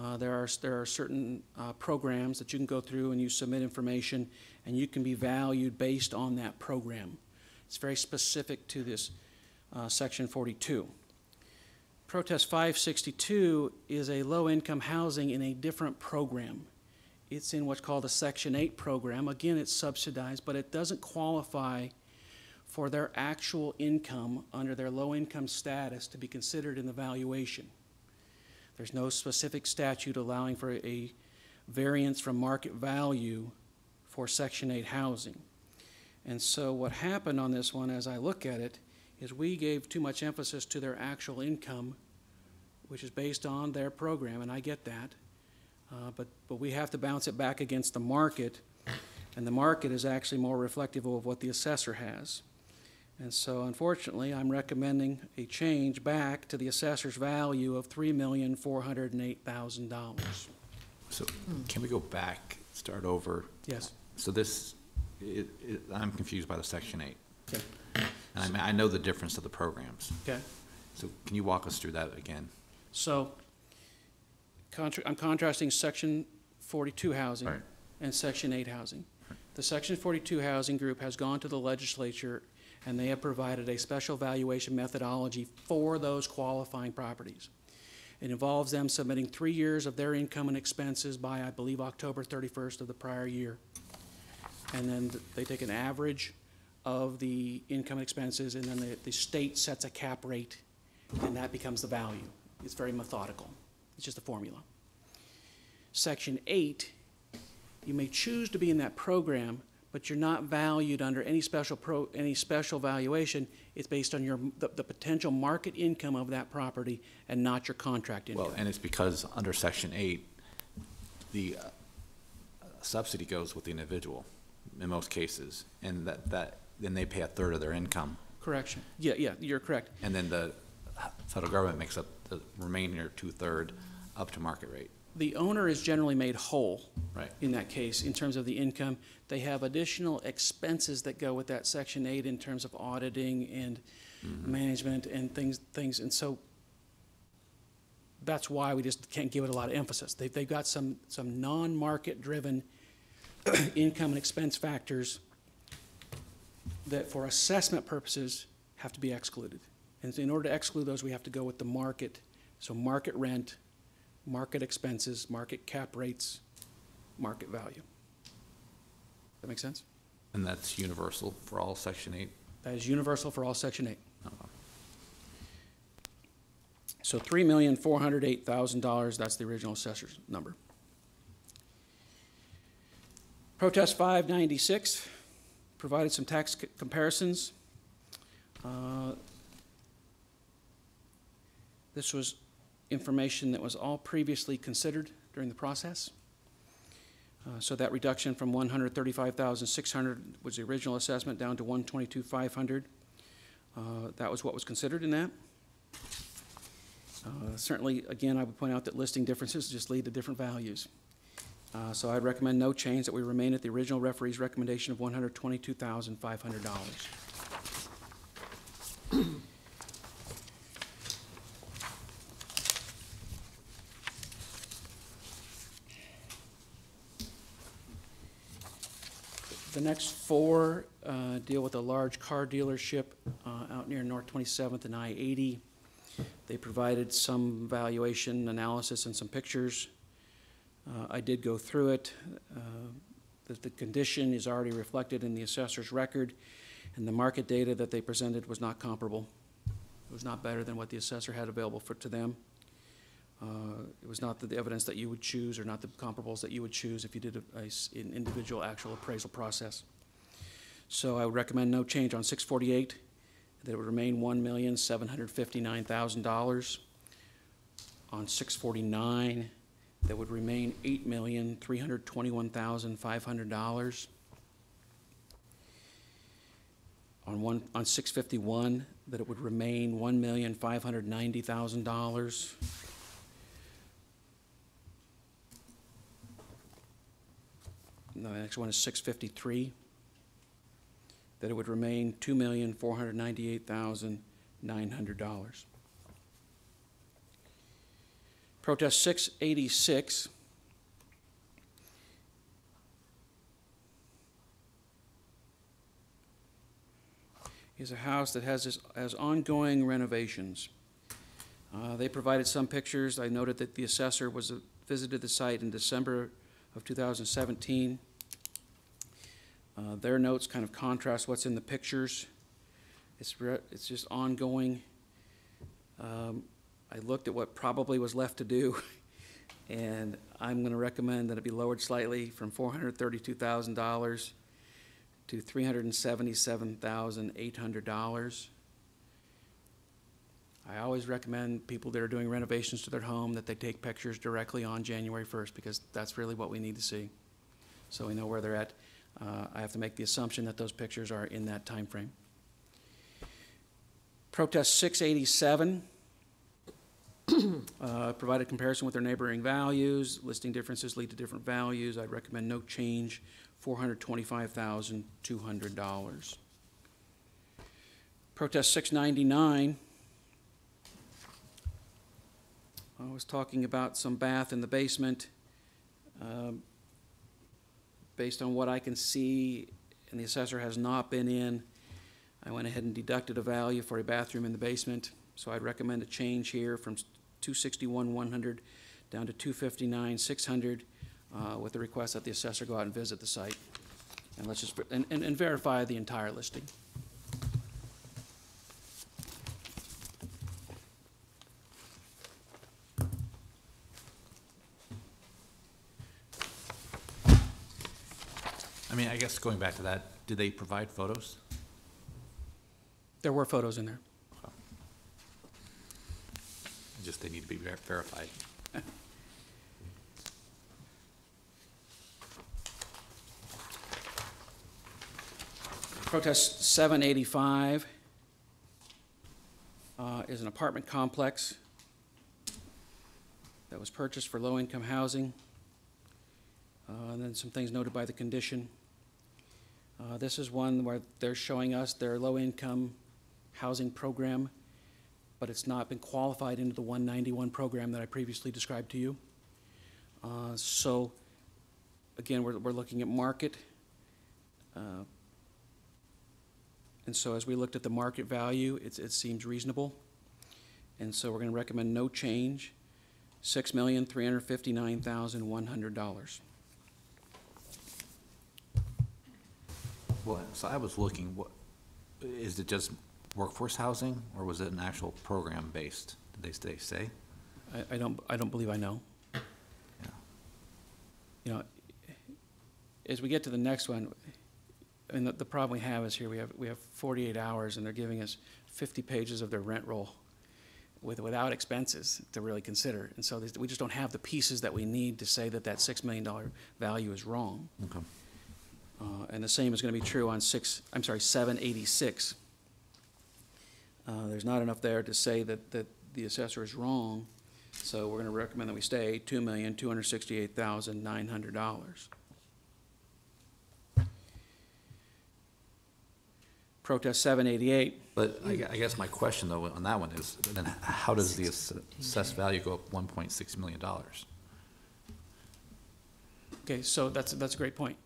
uh, There are, there are certain uh, programs that you can go through and you submit information, and you can be valued based on that program. It's very specific to this uh, Section 42. Protest 562 is a low-income housing in a different program. It's in what's called a Section 8 program. Again, it's subsidized, but it doesn't qualify for their actual income under their low-income status to be considered in the valuation. There's no specific statute allowing for a variance from market value for Section 8 housing. And so what happened on this one, as I look at it, is we gave too much emphasis to their actual income, which is based on their program, and I get that. Uh, But, but we have to bounce it back against the market, and the market is actually more reflective of what the assessor has. And so unfortunately, I'm recommending a change back to the assessor's value of three million, four hundred and eight thousand dollars. So can we go back, start over? Yes, So this, it, it, I'm confused by the section eight. okay, And I mean, I know the difference of the programs. okay. So can you walk us through that again? So, contra, I'm contrasting section forty-two housing Right. and section eight housing. The section forty-two housing group has gone to the legislature and they have provided a special valuation methodology for those qualifying properties. It involves them submitting three years of their income and expenses by, I believe, October thirty-first of the prior year. And then they take an average of the income and expenses, and then the, the state sets a cap rate, and that becomes the value. It's very methodical. It's just a formula. Section eight, you may choose to be in that program, but you're not valued under any special pro, any special valuation. It's based on your, the, the potential market income of that property and not your contract income. Well, and it's because under section eight, the uh, subsidy goes with the individual in most cases. And that, that, then they pay a third of their income. Correction. Yeah, yeah, you're correct. And then the federal government makes up the remainder two-third up to market rate. The owner is generally made whole. Right. In that case, in terms of the income. They have additional expenses that go with that Section 8 in terms of auditing and mm-hmm. management and things, things, and so that's why we just can't give it a lot of emphasis. They, they've got some, some non-market-driven income and expense factors that for assessment purposes have to be excluded. And in order to exclude those, we have to go with the market, so market rent, market expenses, market cap rates, market value. That make sense? And that's universal for all Section 8? That is universal for all Section 8. Okay. So three million, four hundred eight thousand dollars, that's the original assessor's number. Protest five ninety-six, provided some tax comparisons. Uh, This was information that was all previously considered during the process. Uh, so that reduction from 135,600 was the original assessment down to 122,500. Uh, that was what was considered in that. Uh, certainly, again, I would point out that listing differences just lead to different values. Uh, so I'd recommend no change that we remain at the original referee's recommendation of $122,500. The next four uh, deal with a large car dealership uh, out near North Twenty-seventh and I-eighty. They provided some valuation analysis and some pictures. Uh, I did go through it. Uh, The, the condition is already reflected in the assessor's record, and the market data that they presented was not comparable. It was not better than what the assessor had available for, to them. Uh, It was not the- the evidence that you would choose, or not the comparables that you would choose if you did an individual actual appraisal process. So I would recommend no change on 648, that it would remain $1,759,000. On 649, that would remain $8,321,500. On one, on 651, that it would remain $1,590,000. The next one is six fifty-three that it would remain two million, four hundred ninety-eight thousand, nine hundred dollars. Protest six eighty-six. Is a house that has this, has ongoing renovations. Uh, they provided some pictures. I noted that the assessor was, uh, visited the site in December of two thousand seventeen. Uh, Their notes kind of contrast what's in the pictures. It's, it's just ongoing. Um, I looked at what probably was left to do, and I'm gonna recommend that it be lowered slightly from four hundred thirty-two thousand dollars to three hundred and seventy-seven thousand eight hundred dollars. I always recommend people that are doing renovations to their home that they take pictures directly on January first, because that's really what we need to see, so we know where they're at. Uh, I have to make the assumption that those pictures are in that time frame. Protest six eighty-seven. Uh, provide a comparison with their neighboring values, listing differences lead to different values. I'd recommend no change, four hundred twenty-five thousand, two hundred dollars. Protest six ninety-nine. I was talking about some bath in the basement. Um, Based on what I can see, and the assessor has not been in, I went ahead and deducted a value for a bathroom in the basement. So I'd recommend a change here from two sixty-one, one hundred down to two fifty-nine, six hundred, uh, with the request that the assessor go out and visit the site. And let's just, and, and and verify the entire listing. Mean, I guess going back to that, did they provide photos? There were photos in there. Just they need to be ver- verified. Protest seven eighty-five uh, is an apartment complex. that was purchased for low-income housing. Uh, And then some things noted by the condition. Uh, this is one where they're showing us their low income housing program, but it's not been qualified into the 191 program that I previously described to you. Uh, so again, we're, we're looking at market. Uh, and so as we looked at the market value, it, it seems reasonable. And so we're going to recommend no change, $6,359,100. Well, so I was looking, what, is it just workforce housing, or was it an actual program-based? Did they stay, say? I, I don't, I don't believe I know. Yeah. You know, as we get to the next one, and the, the problem we have is here, we have, we have forty-eight hours, and they're giving us fifty pages of their rent roll with, without expenses to really consider. And so we just don't have the pieces that we need to say that that six million dollar value is wrong. Okay. Uh, And the same is going to be true on six, I'm sorry, seven eighty-six. Uh, There's not enough there to say that, that the assessor is wrong, so we're going to recommend that we stay two million, two hundred sixty-eight thousand, nine hundred dollars. Protest seven eighty-eight, But I I guess my question, though, on that one is, then how does the assessed value go up one point six million dollars? okay, so that's, that's a great point.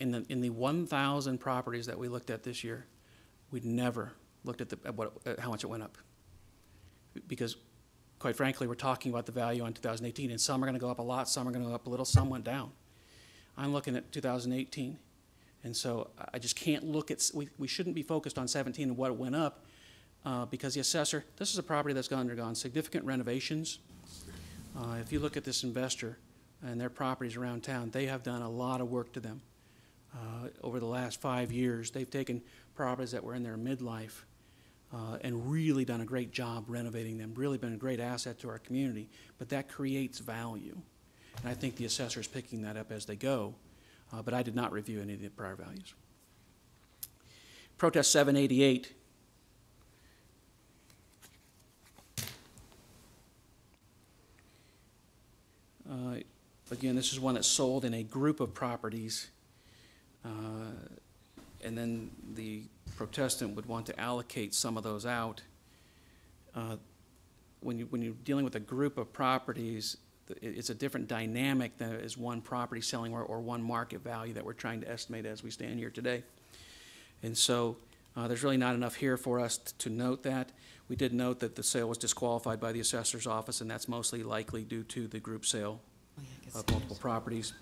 In the, in the one thousand properties that we looked at this year, we'd never looked at the, at what, at how much it went up. Because quite frankly, we're talking about the value on 2018, and some are going to go up a lot, some are going to go up a little, some went down. I'm looking at 2018, and so I- just can't look at, we, we shouldn't be focused on 17 and what went up, uh, because the assessor, this is a property that's gone- undergone significant renovations. Uh, If you look at this investor and their properties around town, they have done a lot of work to them. Uh, Over the last five years, they've taken properties that were in their midlife uh, and really done a great job renovating them, really been a great asset to our community, but that creates value. And I think the assessor is picking that up as they go, uh, but I did not review any of the prior values. Protest 788. Uh, Again, this is one that's sold in a group of properties. Uh, And then the protestant would want to allocate some of those out. Uh, When you, when you're dealing with a group of properties, it's a different dynamic than is one property selling or, or one market value that we're trying to estimate as we stand here today. And so, uh, there's really not enough here for us to note that. We did note that the sale was disqualified by the assessor's office, and that's mostly likely due to the group sale Oh, yeah, of multiple properties.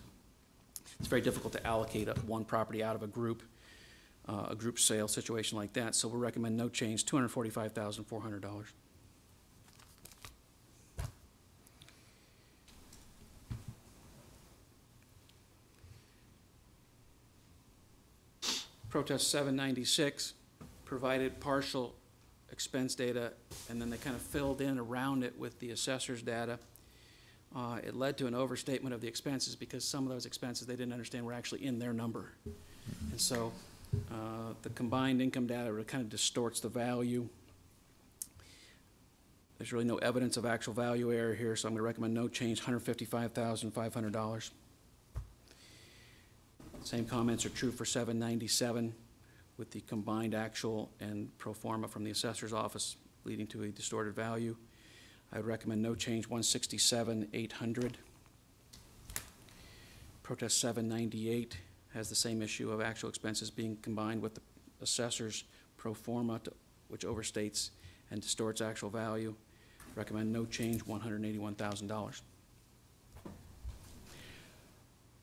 It's very difficult to allocate a- one property out of a group, uh, a group sale situation like that, so we recommend no change, two hundred forty-five thousand, four hundred dollars. Protest seven ninety-six provided partial expense data, and then they kind of filled in around it with the assessor's data. Uh, it led to an overstatement of the expenses because some of those expenses they didn't understand were actually in their number. And so, uh, the combined income data kind of distorts the value. There's really no evidence of actual value error here, so I'm gonna recommend no change, hundred fifty-five thousand, five hundred dollars. Same comments are true for seven ninety-seven with the combined actual and pro forma from the assessor's office leading to a distorted value. I would recommend no change, one sixty-seven, eight hundred. Protest seven ninety-eight has the same issue of actual expenses being combined with the assessor's pro forma, to- which overstates and distorts actual value. Recommend no change, one hundred and eighty-one thousand dollars.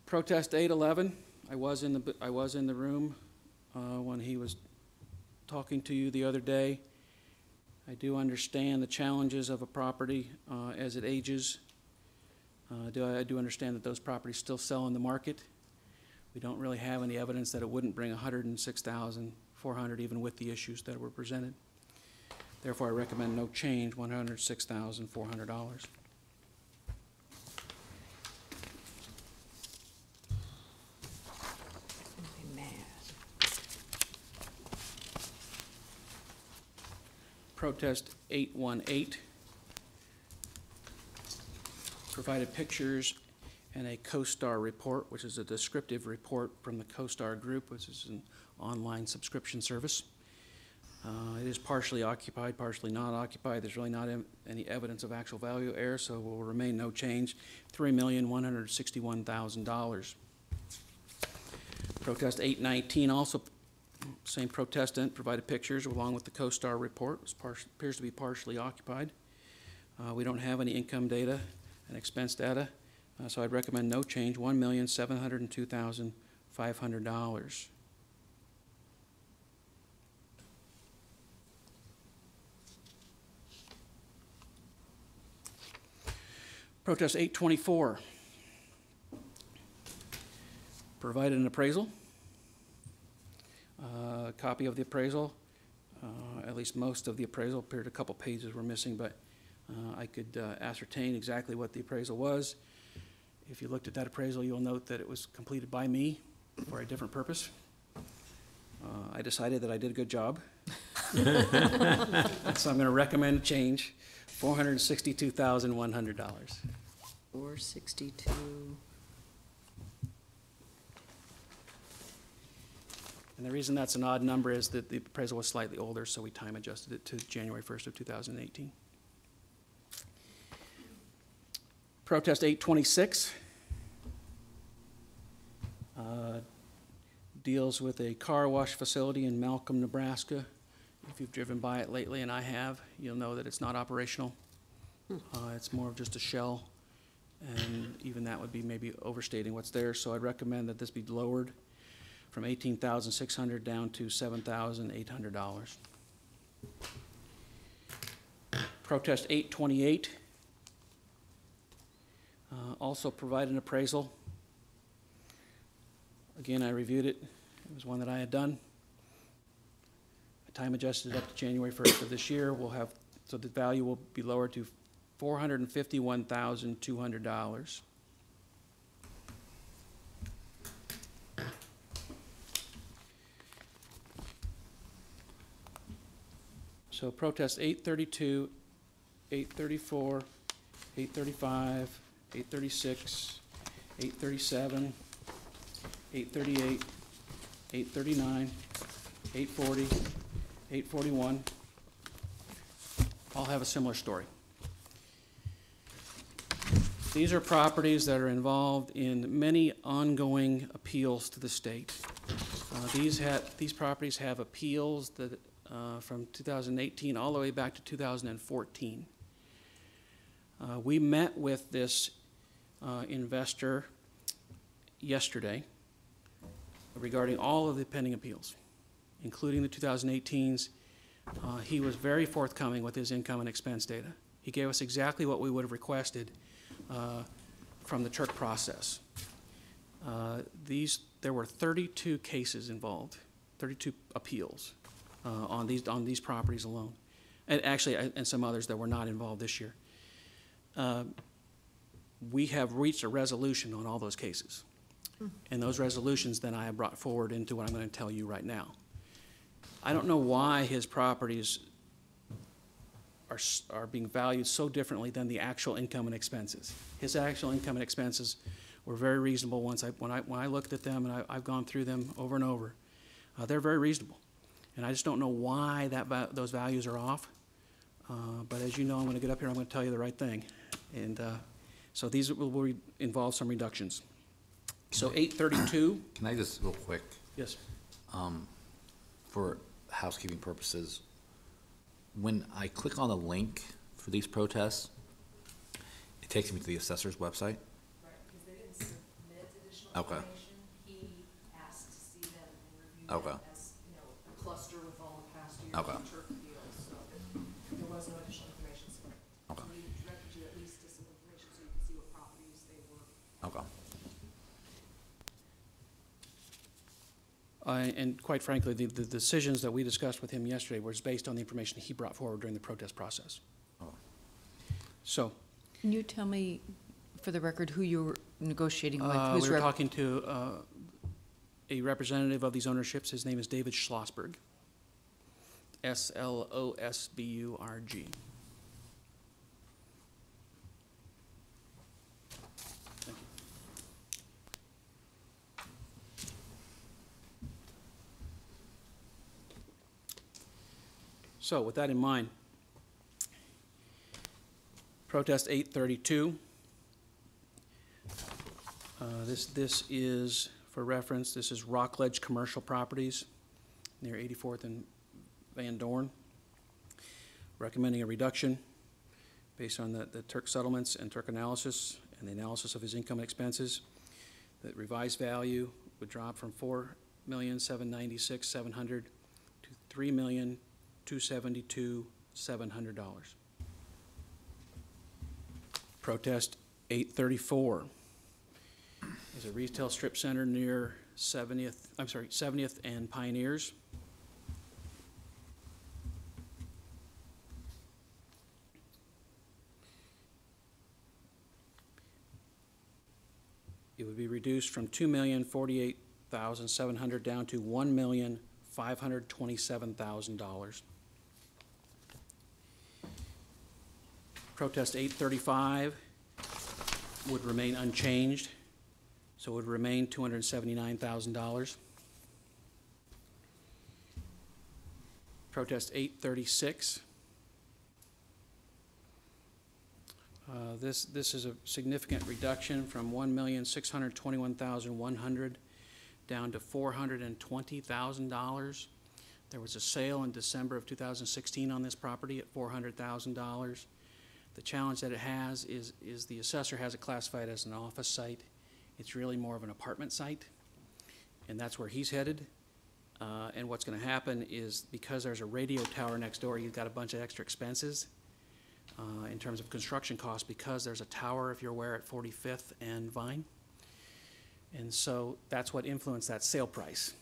Protest eight eleven, I was in the, I was in the room, uh, when he was talking to you the other day. I do understand the challenges of a property uh, as it ages. Uh, do I, I do understand that those properties still sell in the market. We don't really have any evidence that it wouldn't bring 106,400 even with the issues that were presented. Therefore, I recommend no change, $106,400. Protest eight one eight. provided pictures and a CoStar report, which is a descriptive report from the CoStar Group, which is an online subscription service. Uh, It is partially occupied, partially not occupied. There's really not any evidence of actual value error, so will remain no change. Three million, one hundred sixty-one thousand dollars. Protest eight nineteen, also same protestant, provided pictures along with the CoStar report, par- appears to be partially occupied. Uh, we don't have any income data and expense data, uh, so I'd recommend no change, one million, seven hundred and two thousand, five hundred dollars. Protest eight twenty-four. Provided an appraisal uh, copy of the appraisal. Uh, at least most of the appraisal appeared a couple pages were missing, but uh, I could uh, ascertain exactly what the appraisal was. If you looked at that appraisal, you'll note that it was completed by me for a different purpose. Uh, I decided that I did a good job. so I'm going to recommend a change, $462,100. Four sixty-two. And the reason that's an odd number is that the appraisal was slightly older, so we time adjusted it to January first of two thousand and eighteen. Protest eight twenty-six. uh, Deals with a car wash facility in Malcolm, Nebraska. If you've driven by it lately, and I have, you'll know that it's not operational. Uh, it's more of just a shell, and even that would be maybe overstating what's there, so I'd recommend that this be lowered from eighteen thousand six hundred dollars down to seven thousand eight hundred dollars. Protest eight twenty-eight. Uh, also provide an appraisal. Again, I reviewed it. It was one that I had done. I time adjusted up to January first of this year. We'll have, so the value will be lowered to four hundred and fifty-one thousand two hundred dollars. So protest eight thirty-two, eight thirty-four, eight thirty-five, eight thirty-six, eight thirty-seven, eight thirty-eight, eight thirty-nine, eight forty, eight forty-one, all have a similar story. These are properties that are involved in many ongoing appeals to the state. Uh, These have, these properties have appeals that, uh, from 2018 all the way back to 2014. Uh, We met with this uh, investor yesterday regarding all of the pending appeals, including the 2018s. Uh, He was very forthcoming with his income and expense data. He gave us exactly what we would have requested uh, from the TERC process. Uh, These, there were 32 cases involved, 32 appeals uh, on these, on these properties alone. And actually, and some others that were not involved this year. Uh, We have reached a resolution on all those cases. And those resolutions then I have brought forward into what I'm going to tell you right now. I don't know why his properties are, are being valued so differently than the actual income and expenses. His actual income and expenses were very reasonable once I, when I, when I looked at them, and I, I've gone through them over and over. Uh, they're very reasonable. And I just don't know why that, va- those values are off. Uh, but as you know, I'm gonna get up here, I'm gonna tell you the right thing. And, uh, so these will, will re- involve some reductions. So eight thirty-two, Can I just, real quick, yes, um, for housekeeping purposes, when I click on the link for these protests, it takes me to the assessor's website? Right, because they didn't submit additional Okay. information. So Okay. we directed you at least to some information so you could see what properties they were. Okay. Uh, and quite frankly, the, the decisions that we discussed with him yesterday was based on the information he brought forward during the protest process. Oh. So, Can you tell me, for the record, who you were negotiating with? uh, Who's we were talking to, uh, a representative of these ownerships, his name is David Schlossberg. S L O S B U R G. So, with that in mind, protest 832. Uh, this this is for reference. This is Rockledge Commercial Properties near 84th and Van Dorn. Recommending a reduction based on the, the TERC settlements and TERC analysis and the analysis of his income and expenses. The revised value would drop from four million, seven ninety-six, seven hundred to three million, two seventy-two, seven hundred dollars. Protest eight thirty-four is a retail strip center near Seventieth, I'm sorry, Seventieth and Pioneers. reduced from two million forty-eight thousand seven hundred dollars down to one million five hundred twenty-seven thousand dollars. Protest 835 would remain unchanged, so it would remain $279,000. Protest 836 Uh, This, this is a significant reduction from one million, six hundred twenty-one thousand, one hundred down to four hundred and twenty thousand dollars. There was a sale in December of two thousand sixteen on this property at four hundred thousand dollars. The challenge that it has is, is the assessor has it classified as an office site. It's really more of an apartment site, and that's where he's headed. Uh, and what's gonna happen is, because there's a radio tower next door, you've got a bunch of extra expenses uh, in terms of construction costs, because there's a tower, if you're aware, at Forty-Fifth and Vine. And so that's what influenced that sale price.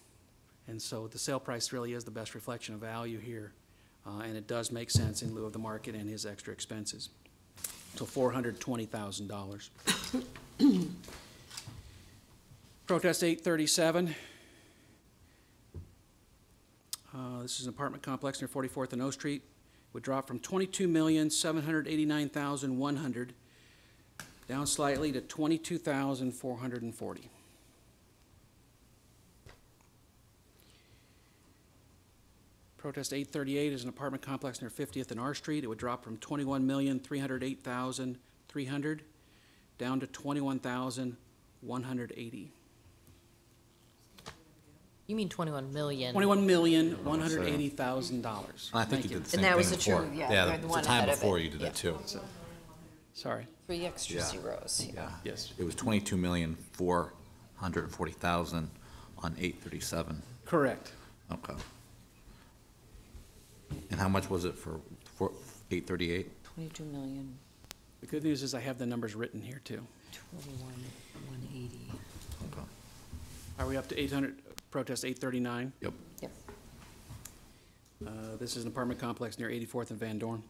And so the sale price really is the best reflection of value here, uh, and it does make sense in lieu of the market and his extra expenses. So four hundred twenty thousand dollars. Protest eight thirty-seven. Uh, this is an apartment complex near Forty-fourth and O Street, would drop from 22,789,100 down slightly to 22,440. Protest 838 is an apartment complex near 50th and R Street. It would drop from 21,308,300 down to 21,180. You mean twenty-one million? Twenty-one million, uh, one hundred eighty thousand dollars. I think you did the same And that thing was the before. true- yeah, Yeah, the the one time ahead of before it. you did Yeah. that too. Sorry, Three extra Yeah. zeros, yeah. Yeah. yes, It was twenty-two million, four hundred and forty thousand on eight thirty-seven. correct. Okay. And how much was it for, for eight thirty-eight? Twenty-two million, The good news is I have the numbers written here too. twenty-one, one eighty. Okay. Are we up to eight hundred, protest eight thirty-nine? Yep. Yep. Uh, this is an apartment complex near Eighty-fourth and Van Dorn.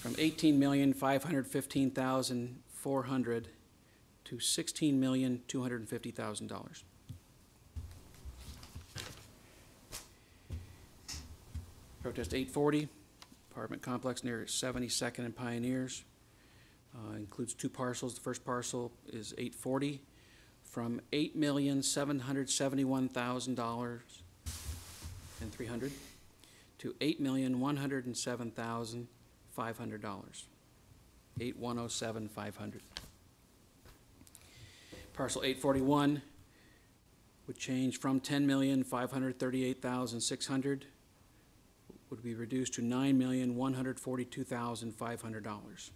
From eighteen million, five hundred fifteen thousand, four hundred to sixteen million, two hundred and fifty thousand dollars. Protest eight forty, apartment complex near Seventy-second and Pioneers. Uh, includes two parcels. The first parcel is eight forty, from eight million, seven hundred seventy-one thousand dollars and three hundred to eight million, one hundred and seven thousand, five hundred dollars. Eight one oh seven, five hundred. Parcel eight forty-one would change from ten million, five hundred thirty-eight thousand, six hundred, would be reduced to nine million, one hundred forty-two thousand, five hundred dollars.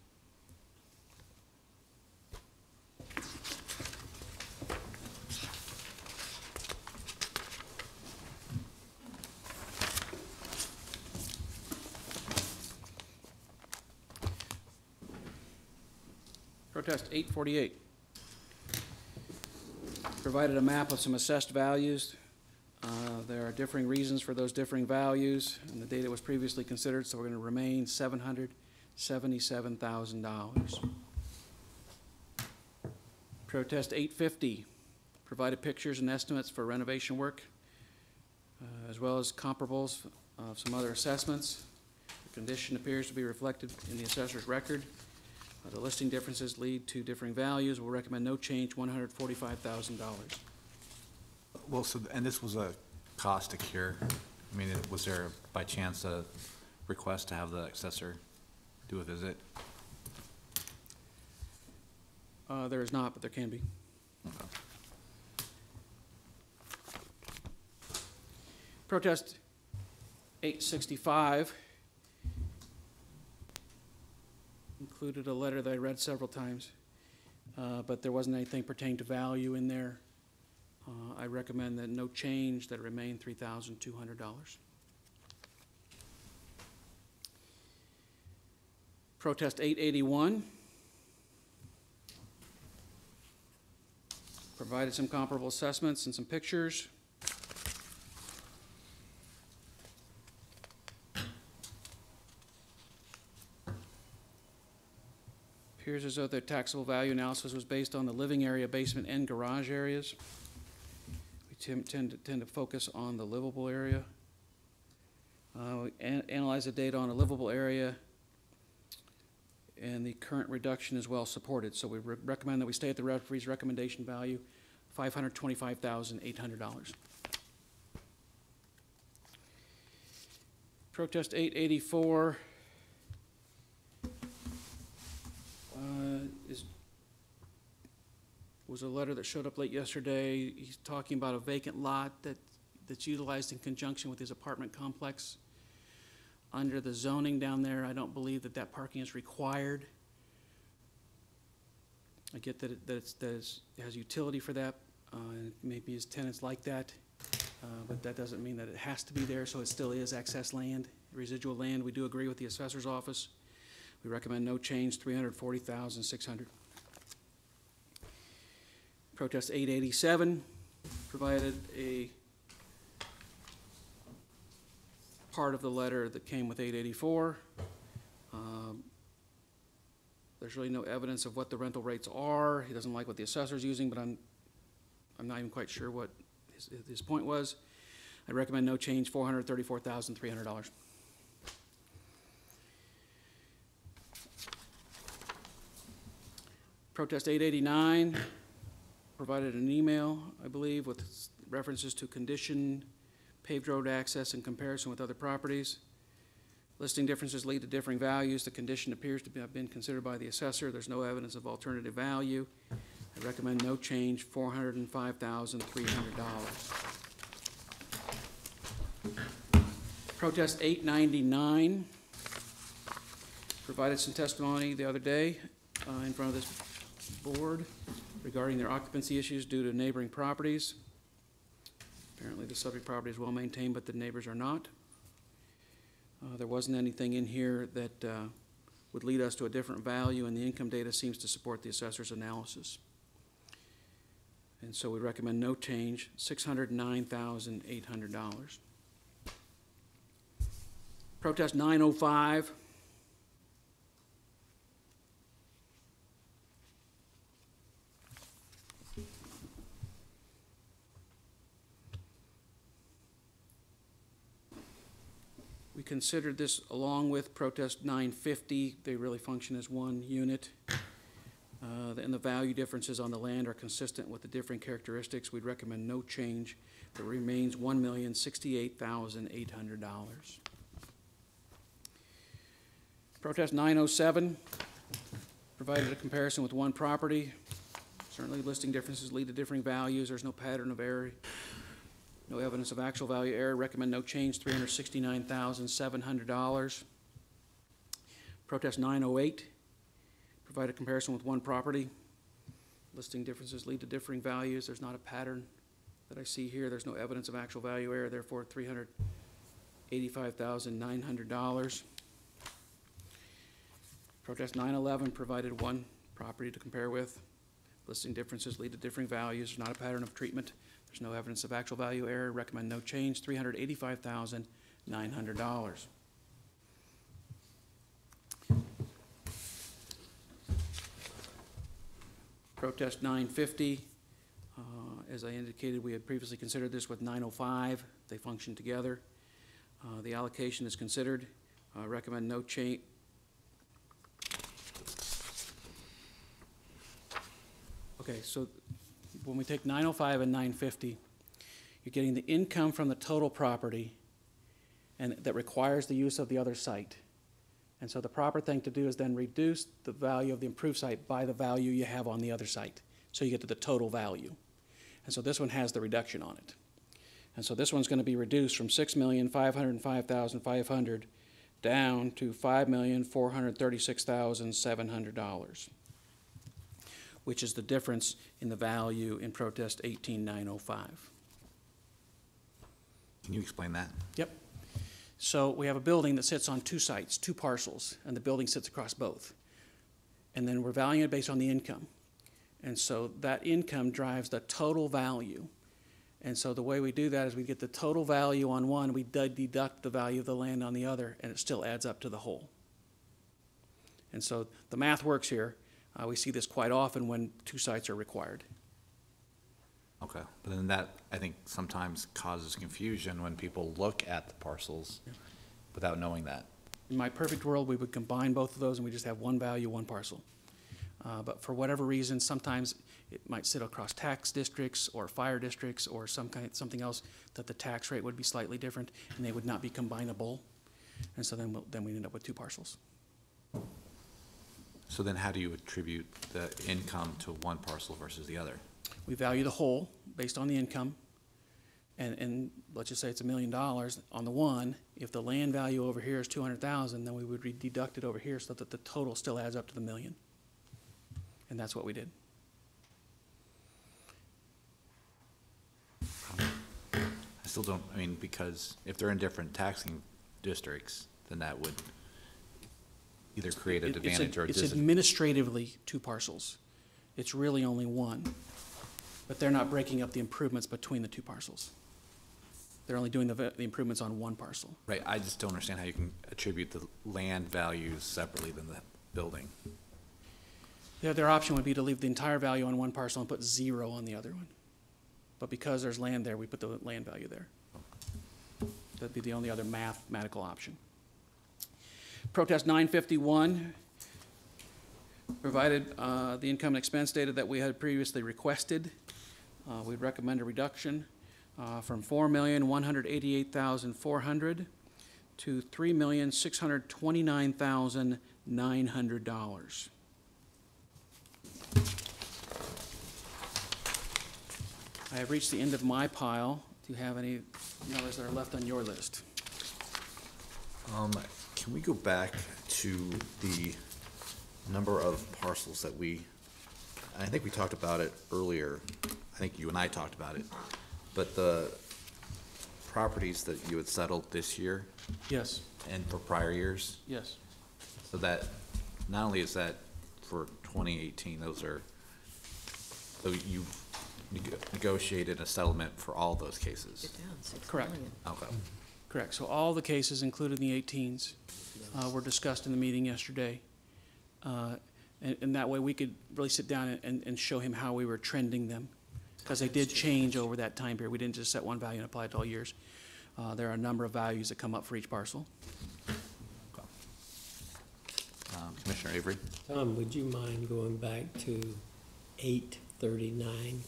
Protest eight forty-eight. Provided a map of some assessed values. Uh, There are differing reasons for those differing values, and the data was previously considered, so we're remain hundred seventy-seven thousand dollars. Protest eight fifty. Provided pictures and estimates for renovation work, uh, as well as comparables of some other assessments. The condition appears to be reflected in the assessor's record. Uh, The listing differences lead to differing values. We'll recommend no change, one hundred forty-five thousand dollars. Well, so, and this was a cost to cure? I mean, was there by chance a request to have the assessor do a visit? Uh, There is not, but there can be. Protest 865 included a letter that I read several times, uh, but there wasn't anything pertaining to value in there. Uh, I recommend that no change, that remain $3,200. Protest 881 provided some comparable assessments and some pictures. appears as though the taxable value analysis was based on the living area, basement, and garage areas. We tend, tend, to, tend to focus on the livable area. Uh, we an analyze the data on a livable area, and the current reduction is well supported. So we re recommend that we stay at the referee's recommendation value, $525,800. Protest 884 uh, is, was a letter that showed up late yesterday. He's talking about a vacant lot that, that's utilized in conjunction with his apartment complex. Under the zoning down there, I don't believe that that parking is required. I get that it, that it's, that it's, it has utility for that, uh, maybe his tenants like that. Uh, but that doesn't mean that it has to be there, so it still is excess land, residual land. We do agree with the assessor's office. We recommend no change, 340,600. Protest 887 provided a part of the letter that came with 884. Um, there's really no evidence of what the rental rates are. He doesn't like what the assessor's using, but I'm, I'm not even quite sure what his, his point was. I recommend no change, $434,300. Protest 889 provided an email, I believe, with references to condition, paved road access in comparison with other properties. Listing differences lead to differing values. The condition appears to have been considered by the assessor. There's no evidence of alternative value. I recommend no change, $405,300. Protest 899 provided some testimony the other day uh, in front of this board regarding their occupancy issues due to neighboring properties. Apparently, the subject property is well-maintained, but the neighbors are not. Uh, There wasn't anything in here that uh, would lead us to a different value, and the income data seems to support the assessor's analysis. And so we recommend no change, $609,800. Protest 905 We considered this along with protest nine fifty, they really function as one unit. Uh, and the value differences on the land are consistent with the different characteristics. We'd recommend no change. There remains one million sixty-eight thousand eight hundred dollars. Protest nine oh seven provided a comparison with one property. Certainly listing differences lead to differing values. There's no pattern of error. No evidence of actual value error. Recommend no change, three hundred sixty-nine thousand, seven hundred dollars. Protest nine oh eight, provide a comparison with one property. Listing differences lead to differing values. There's not a pattern that I see here. There's no evidence of actual value error, therefore three hundred eighty-five thousand, nine hundred dollars. Protest nine eleven provided one property to compare with. Listing differences lead to differing values. There's not a pattern of treatment. There's no evidence of actual value error. Recommend no change, three hundred eighty-five thousand, nine hundred dollars. Protest nine fifty, uh, as I indicated, we had previously considered this with nine oh five. They function together. Uh, the allocation is considered. Uh, recommend no change. Okay, so when we take 905 and 950, you're getting the income from the total property and that requires the use of the other site. And so the proper thing to do is then reduce the value of the improved site by the value you have on the other site. So you get to the total value. And so this one has the reduction on it. And so this one's going to be reduced from 6,505,500 down to $5,436,700 which is the difference in the value in protest eighteen nine oh five. Can you explain that? Yep. So we have a building that sits on two sites, two parcels, and the building sits across both. And then we're valuing it based on the income. And so that income drives the total value. And so the way we do that is we get the total value on one, we deduct the value of the land on the other, and it still adds up to the whole. And so the math works here. Uh, we see this quite often when two sites are required. Okay, but then that, I think, sometimes causes confusion when people look at the parcels without knowing that. In my perfect world, we would combine both of those and we just have one value, one parcel. Uh, But for whatever reason, sometimes it might sit across tax districts or fire districts or some kind, something else that the tax rate would be slightly different and they would not be combinable. And so then, we'll- then we end up with two parcels. So then how do you attribute the income to one parcel versus the other? We value the whole based on the income. And, and let's just say it's a million dollars on the one. If the land value over here is two hundred thousand, then we would deduct it over here so that the total still adds up to the million. And that's what we did. I still don't, I mean, because if they're in different taxing districts, then that would either create an It- it's a- advantage or a It's disadvantage. administratively two parcels. It's really only one. But they're not breaking up the improvements between the two parcels. They're only doing the, the improvements on one parcel. Right, I just don't understand how you can attribute the land values separately than the building. Their, their option would be to leave the entire value on one parcel and put zero on the other one. But because there's land there, we put the land value there. That'd be the only other mathematical option. Protest nine fifty-one provided, uh, the income and expense data that we had previously requested. Uh, we'd recommend a reduction, uh, from four million, one hundred eighty-eight thousand, four hundred to three million, six hundred twenty-nine thousand, nine hundred dollars. I have reached the end of my pile. Do you have any numbers that are left on your list? Um, can we go back to the number of parcels that we, I think we talked about it earlier, I think you and I talked about it, but the properties that you had settled this year Yes, and for prior years, yes. so that, not only is that for twenty eighteen, those are, so you neg- negotiated a settlement for all those cases? Get Correct. Okay. Correct. So all the cases, including the 18s, uh, were discussed in the meeting yesterday. Uh, And, and that way, we could really sit down and, and show him how we were trending them. Because they did change over that time period. We didn't just set one value and apply it to all years. Uh, There are a number of values that come up for each parcel. Um, Commissioner Avery? Tom, would you mind going back to eight thirty-nine?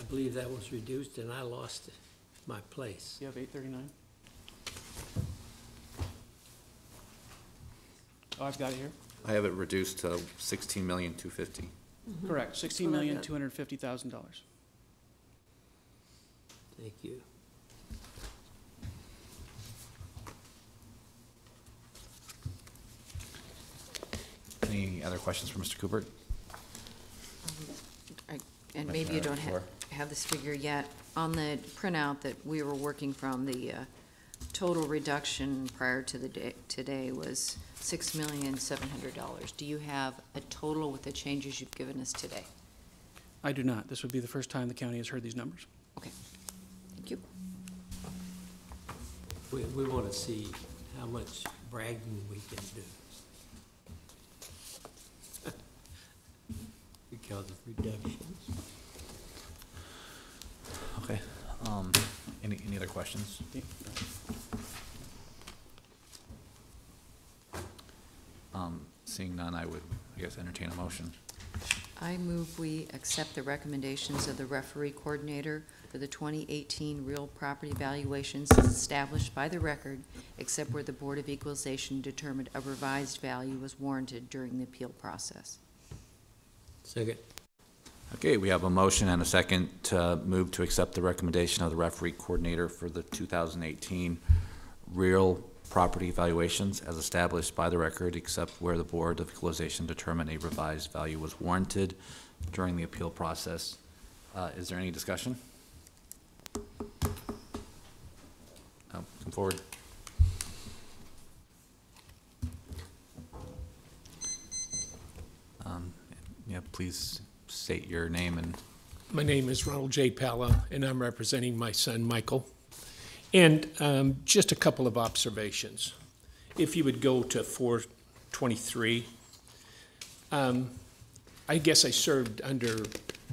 I believe that was reduced and I lost my place. You have 839? Oh, I've got it here. I have it reduced to sixteen million, two fifty. Mm-hmm. Correct, sixteen million, two hundred fifty thousand dollars. Thank you. Any other questions for Mr. Cooper? Um, I- And maybe you Commissioner don't have, Moore? have this figure yet. On the printout that we were working from, the uh, total reduction prior to the day, today was six million, seven hundred dollars. Do you have a total with the changes you've given us today? I do not. This would be the first time the county has heard these numbers. Okay, thank you. We, we want to see how much bragging we can do. Because of reductions. Okay, um, any, any other questions? Um, seeing none, I would, I guess, entertain a motion. I move we accept the recommendations of the referee coordinator for the 2018 real property valuations as established by the record, except where the Board of Equalization determined a revised value was warranted during the appeal process. Second. Okay, we have a motion and a second to move to accept the recommendation of the referee coordinator for the 2018 real property valuations as established by the record, except where the Board of Equalization determined a revised value was warranted during the appeal process. Uh, Is there any discussion? Come forward. Um, Yeah, please state your name and My name is Ronald J. Pella, and I'm representing my son, Michael. And um, just a couple of observations. If you would go to 423, um, I guess I served under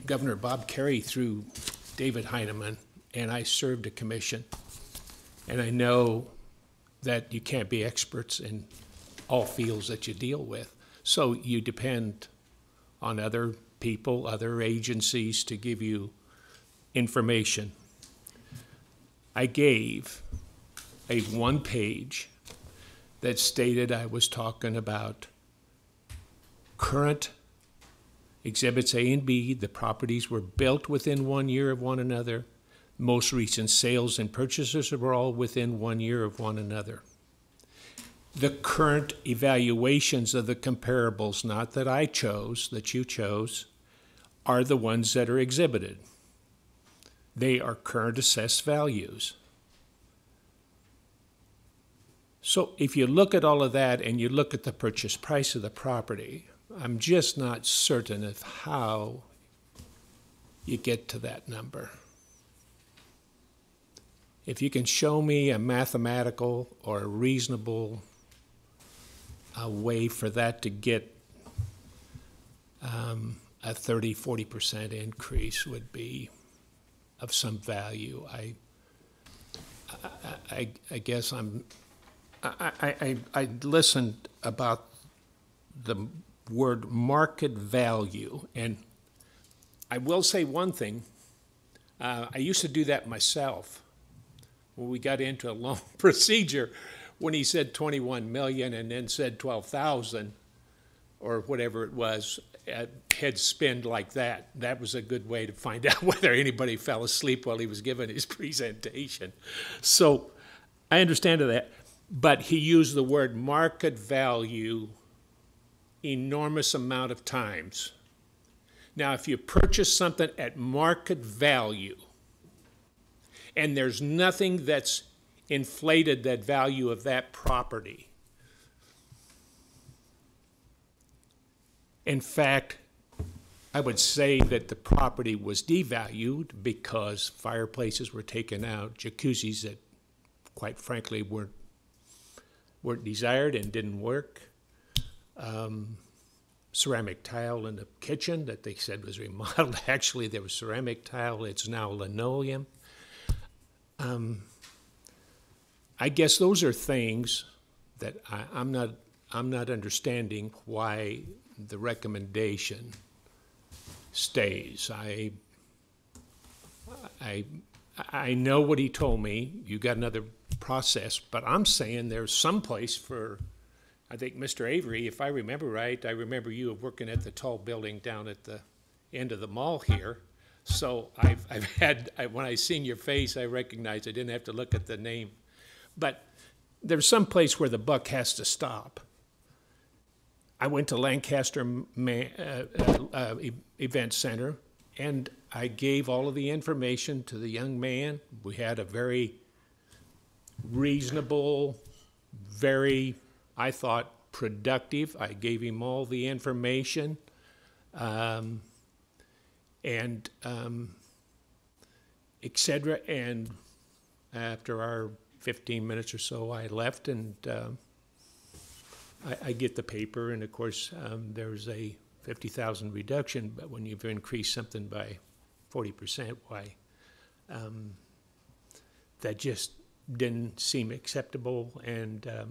Governor Bob Kerrey through David Heineman, and I served a commission. And I know that you can't be experts in all fields that you deal with. So you depend on other people, other agencies to give you information. I gave a one page that stated I was talking about current exhibits A and B, the properties were built within one year of one another. Most recent sales and purchases were all within one year of one another the current evaluations of the comparables, not that I chose, that you chose, are the ones that are exhibited. They are current assessed values. So if you look at all of that and you look at the purchase price of the property, I'm just not certain of how you get to that number. If you can show me a mathematical or a reasonable a way for that to get um, a 30, 40% increase would be of some value. I, I, I, I guess I'm, I, I, I listened about the word market value, and I will say one thing. Uh, I used to do that myself. When we got into a loan procedure, when he said 21 million and then said 12,000 or whatever it was, uh, head spinned like that. That was a good way to find out whether anybody fell asleep while he was giving his presentation. So I understand that, but he used the word market value enormous amount of times. Now, if you purchase something at market value and there's nothing that's inflated that value of that property. In fact, I would say that the property was devalued because fireplaces were taken out, jacuzzis that, quite frankly, weren't weren't desired and didn't work. Um, ceramic tile in the kitchen that they said was remodeled. Actually, there was ceramic tile. It's now linoleum. Um, I guess those are things that I, I'm not, I'm not understanding why the recommendation stays. I, I, I know what he told me. You got another process, but I'm saying there's some place for, I think, Mr. Avery, if I remember right, I remember you working at the tall building down at the end of the mall here. So I've, I've had, I, when I seen your face, I recognized I didn't have to look at the name but there's some place where the buck has to stop. I went to Lancaster uh, uh, Event Center and I gave all of the information to the young man. We had a very reasonable, very, I thought, productive. I gave him all the information. Um, and um, et cetera. And after our 15 minutes or so, I left and um, I, I get the paper, and of course, um, there's a 50,000 reduction, but when you've increased something by 40%, why? Um, that just didn't seem acceptable, and um,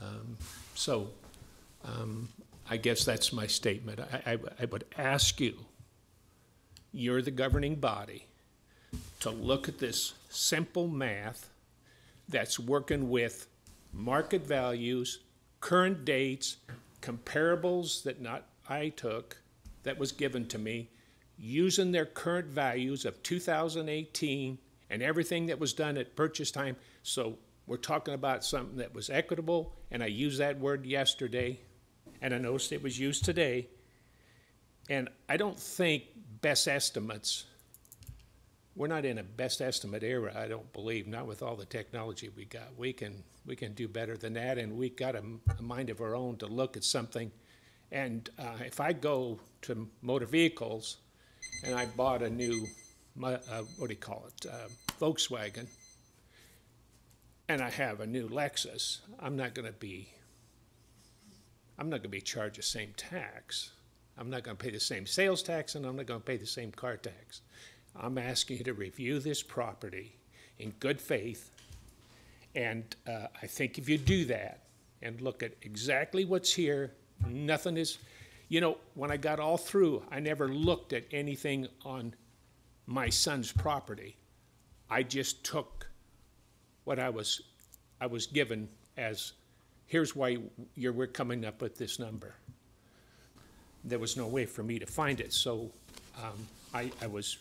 um, so I guess that's my statement. I, I, I would ask you, you're the governing body, to look at this simple math that's working with market values, current dates, comparables that not I took, that was given to me, using their current values of 2018 and everything that was done at purchase time. So we're talking about something that was equitable, and I used that word yesterday, and I noticed it was used today. And I don't think best estimates, we're not in a best estimate era, I don't believe, not with all the technology we got. We can, we can do better than that, and we've got a, a mind of our own to look at something. And uh, if I go to motor vehicles and I bought a new, uh, what do you call it, uh, Volkswagen, and I have a new Lexus, I'm not gonna be, I'm not gonna be charged the same tax. I'm not gonna pay the same sales tax, and I'm not gonna pay the same car tax. I'm asking you to review this property in good faith, and uh, I think if you do that and look at exactly what's here, nothing is, you know, when I got all through, I never looked at anything on my son's property. I just took what I was, I was given as, here's why you're, we're coming up with this number. There was no way for me to find it, so um, I, I was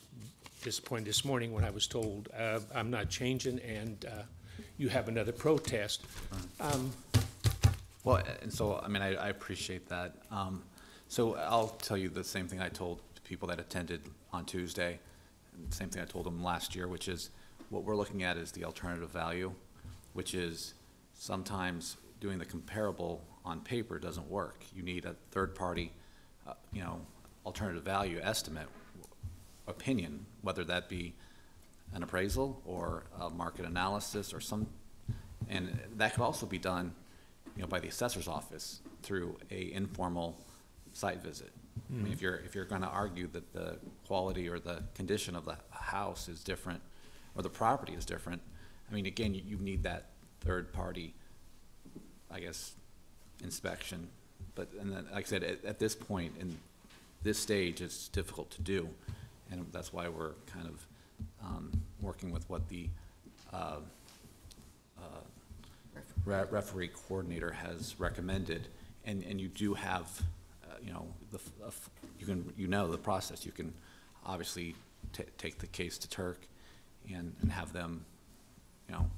disappointed this morning when I was told, uh, I'm not changing, and uh, you have another protest. Um, Well, and so, I mean, I, I appreciate that. Um, so I'll tell you the same thing I told people that attended on Tuesday, and the same thing I told them last year, which is, what we're looking at is the alternative value, which is sometimes doing the comparable on paper doesn't work. You need a third-party, uh, you know, alternative value estimate, opinion, whether that be an appraisal or a market analysis or some, and that could also be done, you know, by the assessor's office through a informal site visit. I mean, hmm. if you're, if you're gonna argue that the quality or the condition of the house is different, or the property is different, I mean, again, you, you need that third-party, I guess, inspection. But, and then, like I said, at, at this point, in this stage, it's difficult to do. And that's why we're kind of, um, working with what the, uh, uh, re- referee coordinator has recommended. And, and you do have, uh, you know, the, you can, you know the process. You can obviously ta- take the case to TERC and, and have them, you know,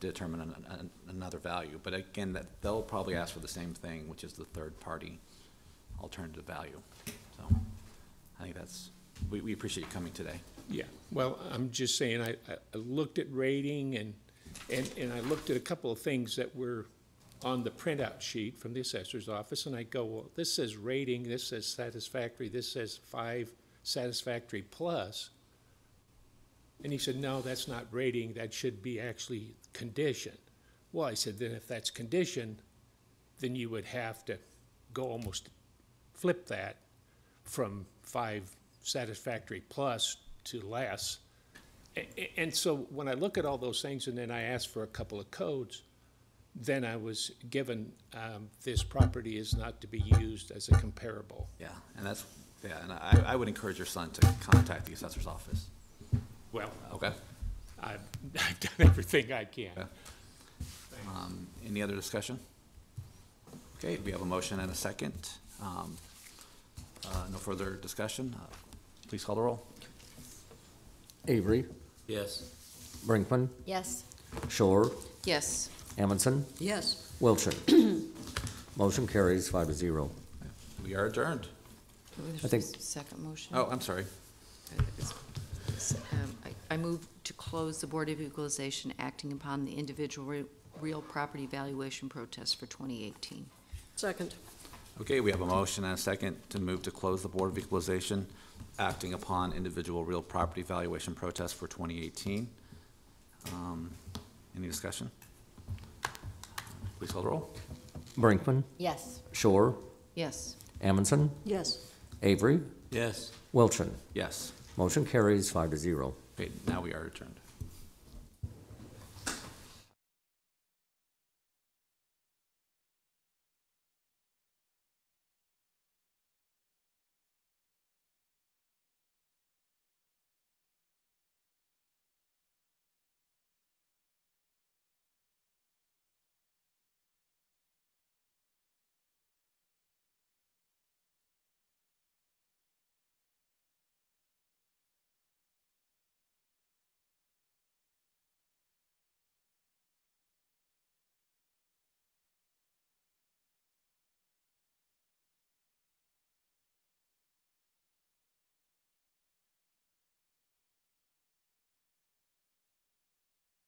determine an, an, another value. But again, that, they'll probably ask for the same thing, which is the third-party alternative value. So I think that's, we, we appreciate you coming today. Yeah, well, I'm just saying, I, I I looked at rating and, and, and I looked at a couple of things that were on the printout sheet from the assessor's office, and I go, well, this says rating, this says satisfactory, this says five satisfactory plus. And he said, no, that's not rating, that should be actually condition. Well, I said, then if that's condition, then you would have to go almost flip that from five satisfactory plus to less. A- And so when I look at all those things and then I ask for a couple of codes, then I was given, um, this property is not to be used as a comparable. Yeah, and that's, yeah, and I, I would encourage your son to contact the assessor's office. Well, Okay? I've, I've done everything I can. Um, any other discussion? Okay, we have a motion and a second. Um, uh, no further discussion. Uh, Please call the roll. Avery, Yes. Brinkman, Yes. Schorr, Yes, Amundson, Yes. Wiltgen. Motion carries five to zero. We are adjourned. There's I think- second motion. Oh, I'm sorry. S- um, I I move to close the Board of Equalization acting upon the individual re- real property valuation protest for 2018. Second. Okay, we have a motion and a second to move to close the Board of Equalization, acting upon individual real property valuation protests for 2018. Um, Any discussion? Please call the roll. Brinkman, Yes. Schorr, Yes. Amundson, Yes. Avery, Yes. Wiltgen. Yes. Motion carries five to zero. Okay, now we are adjourned.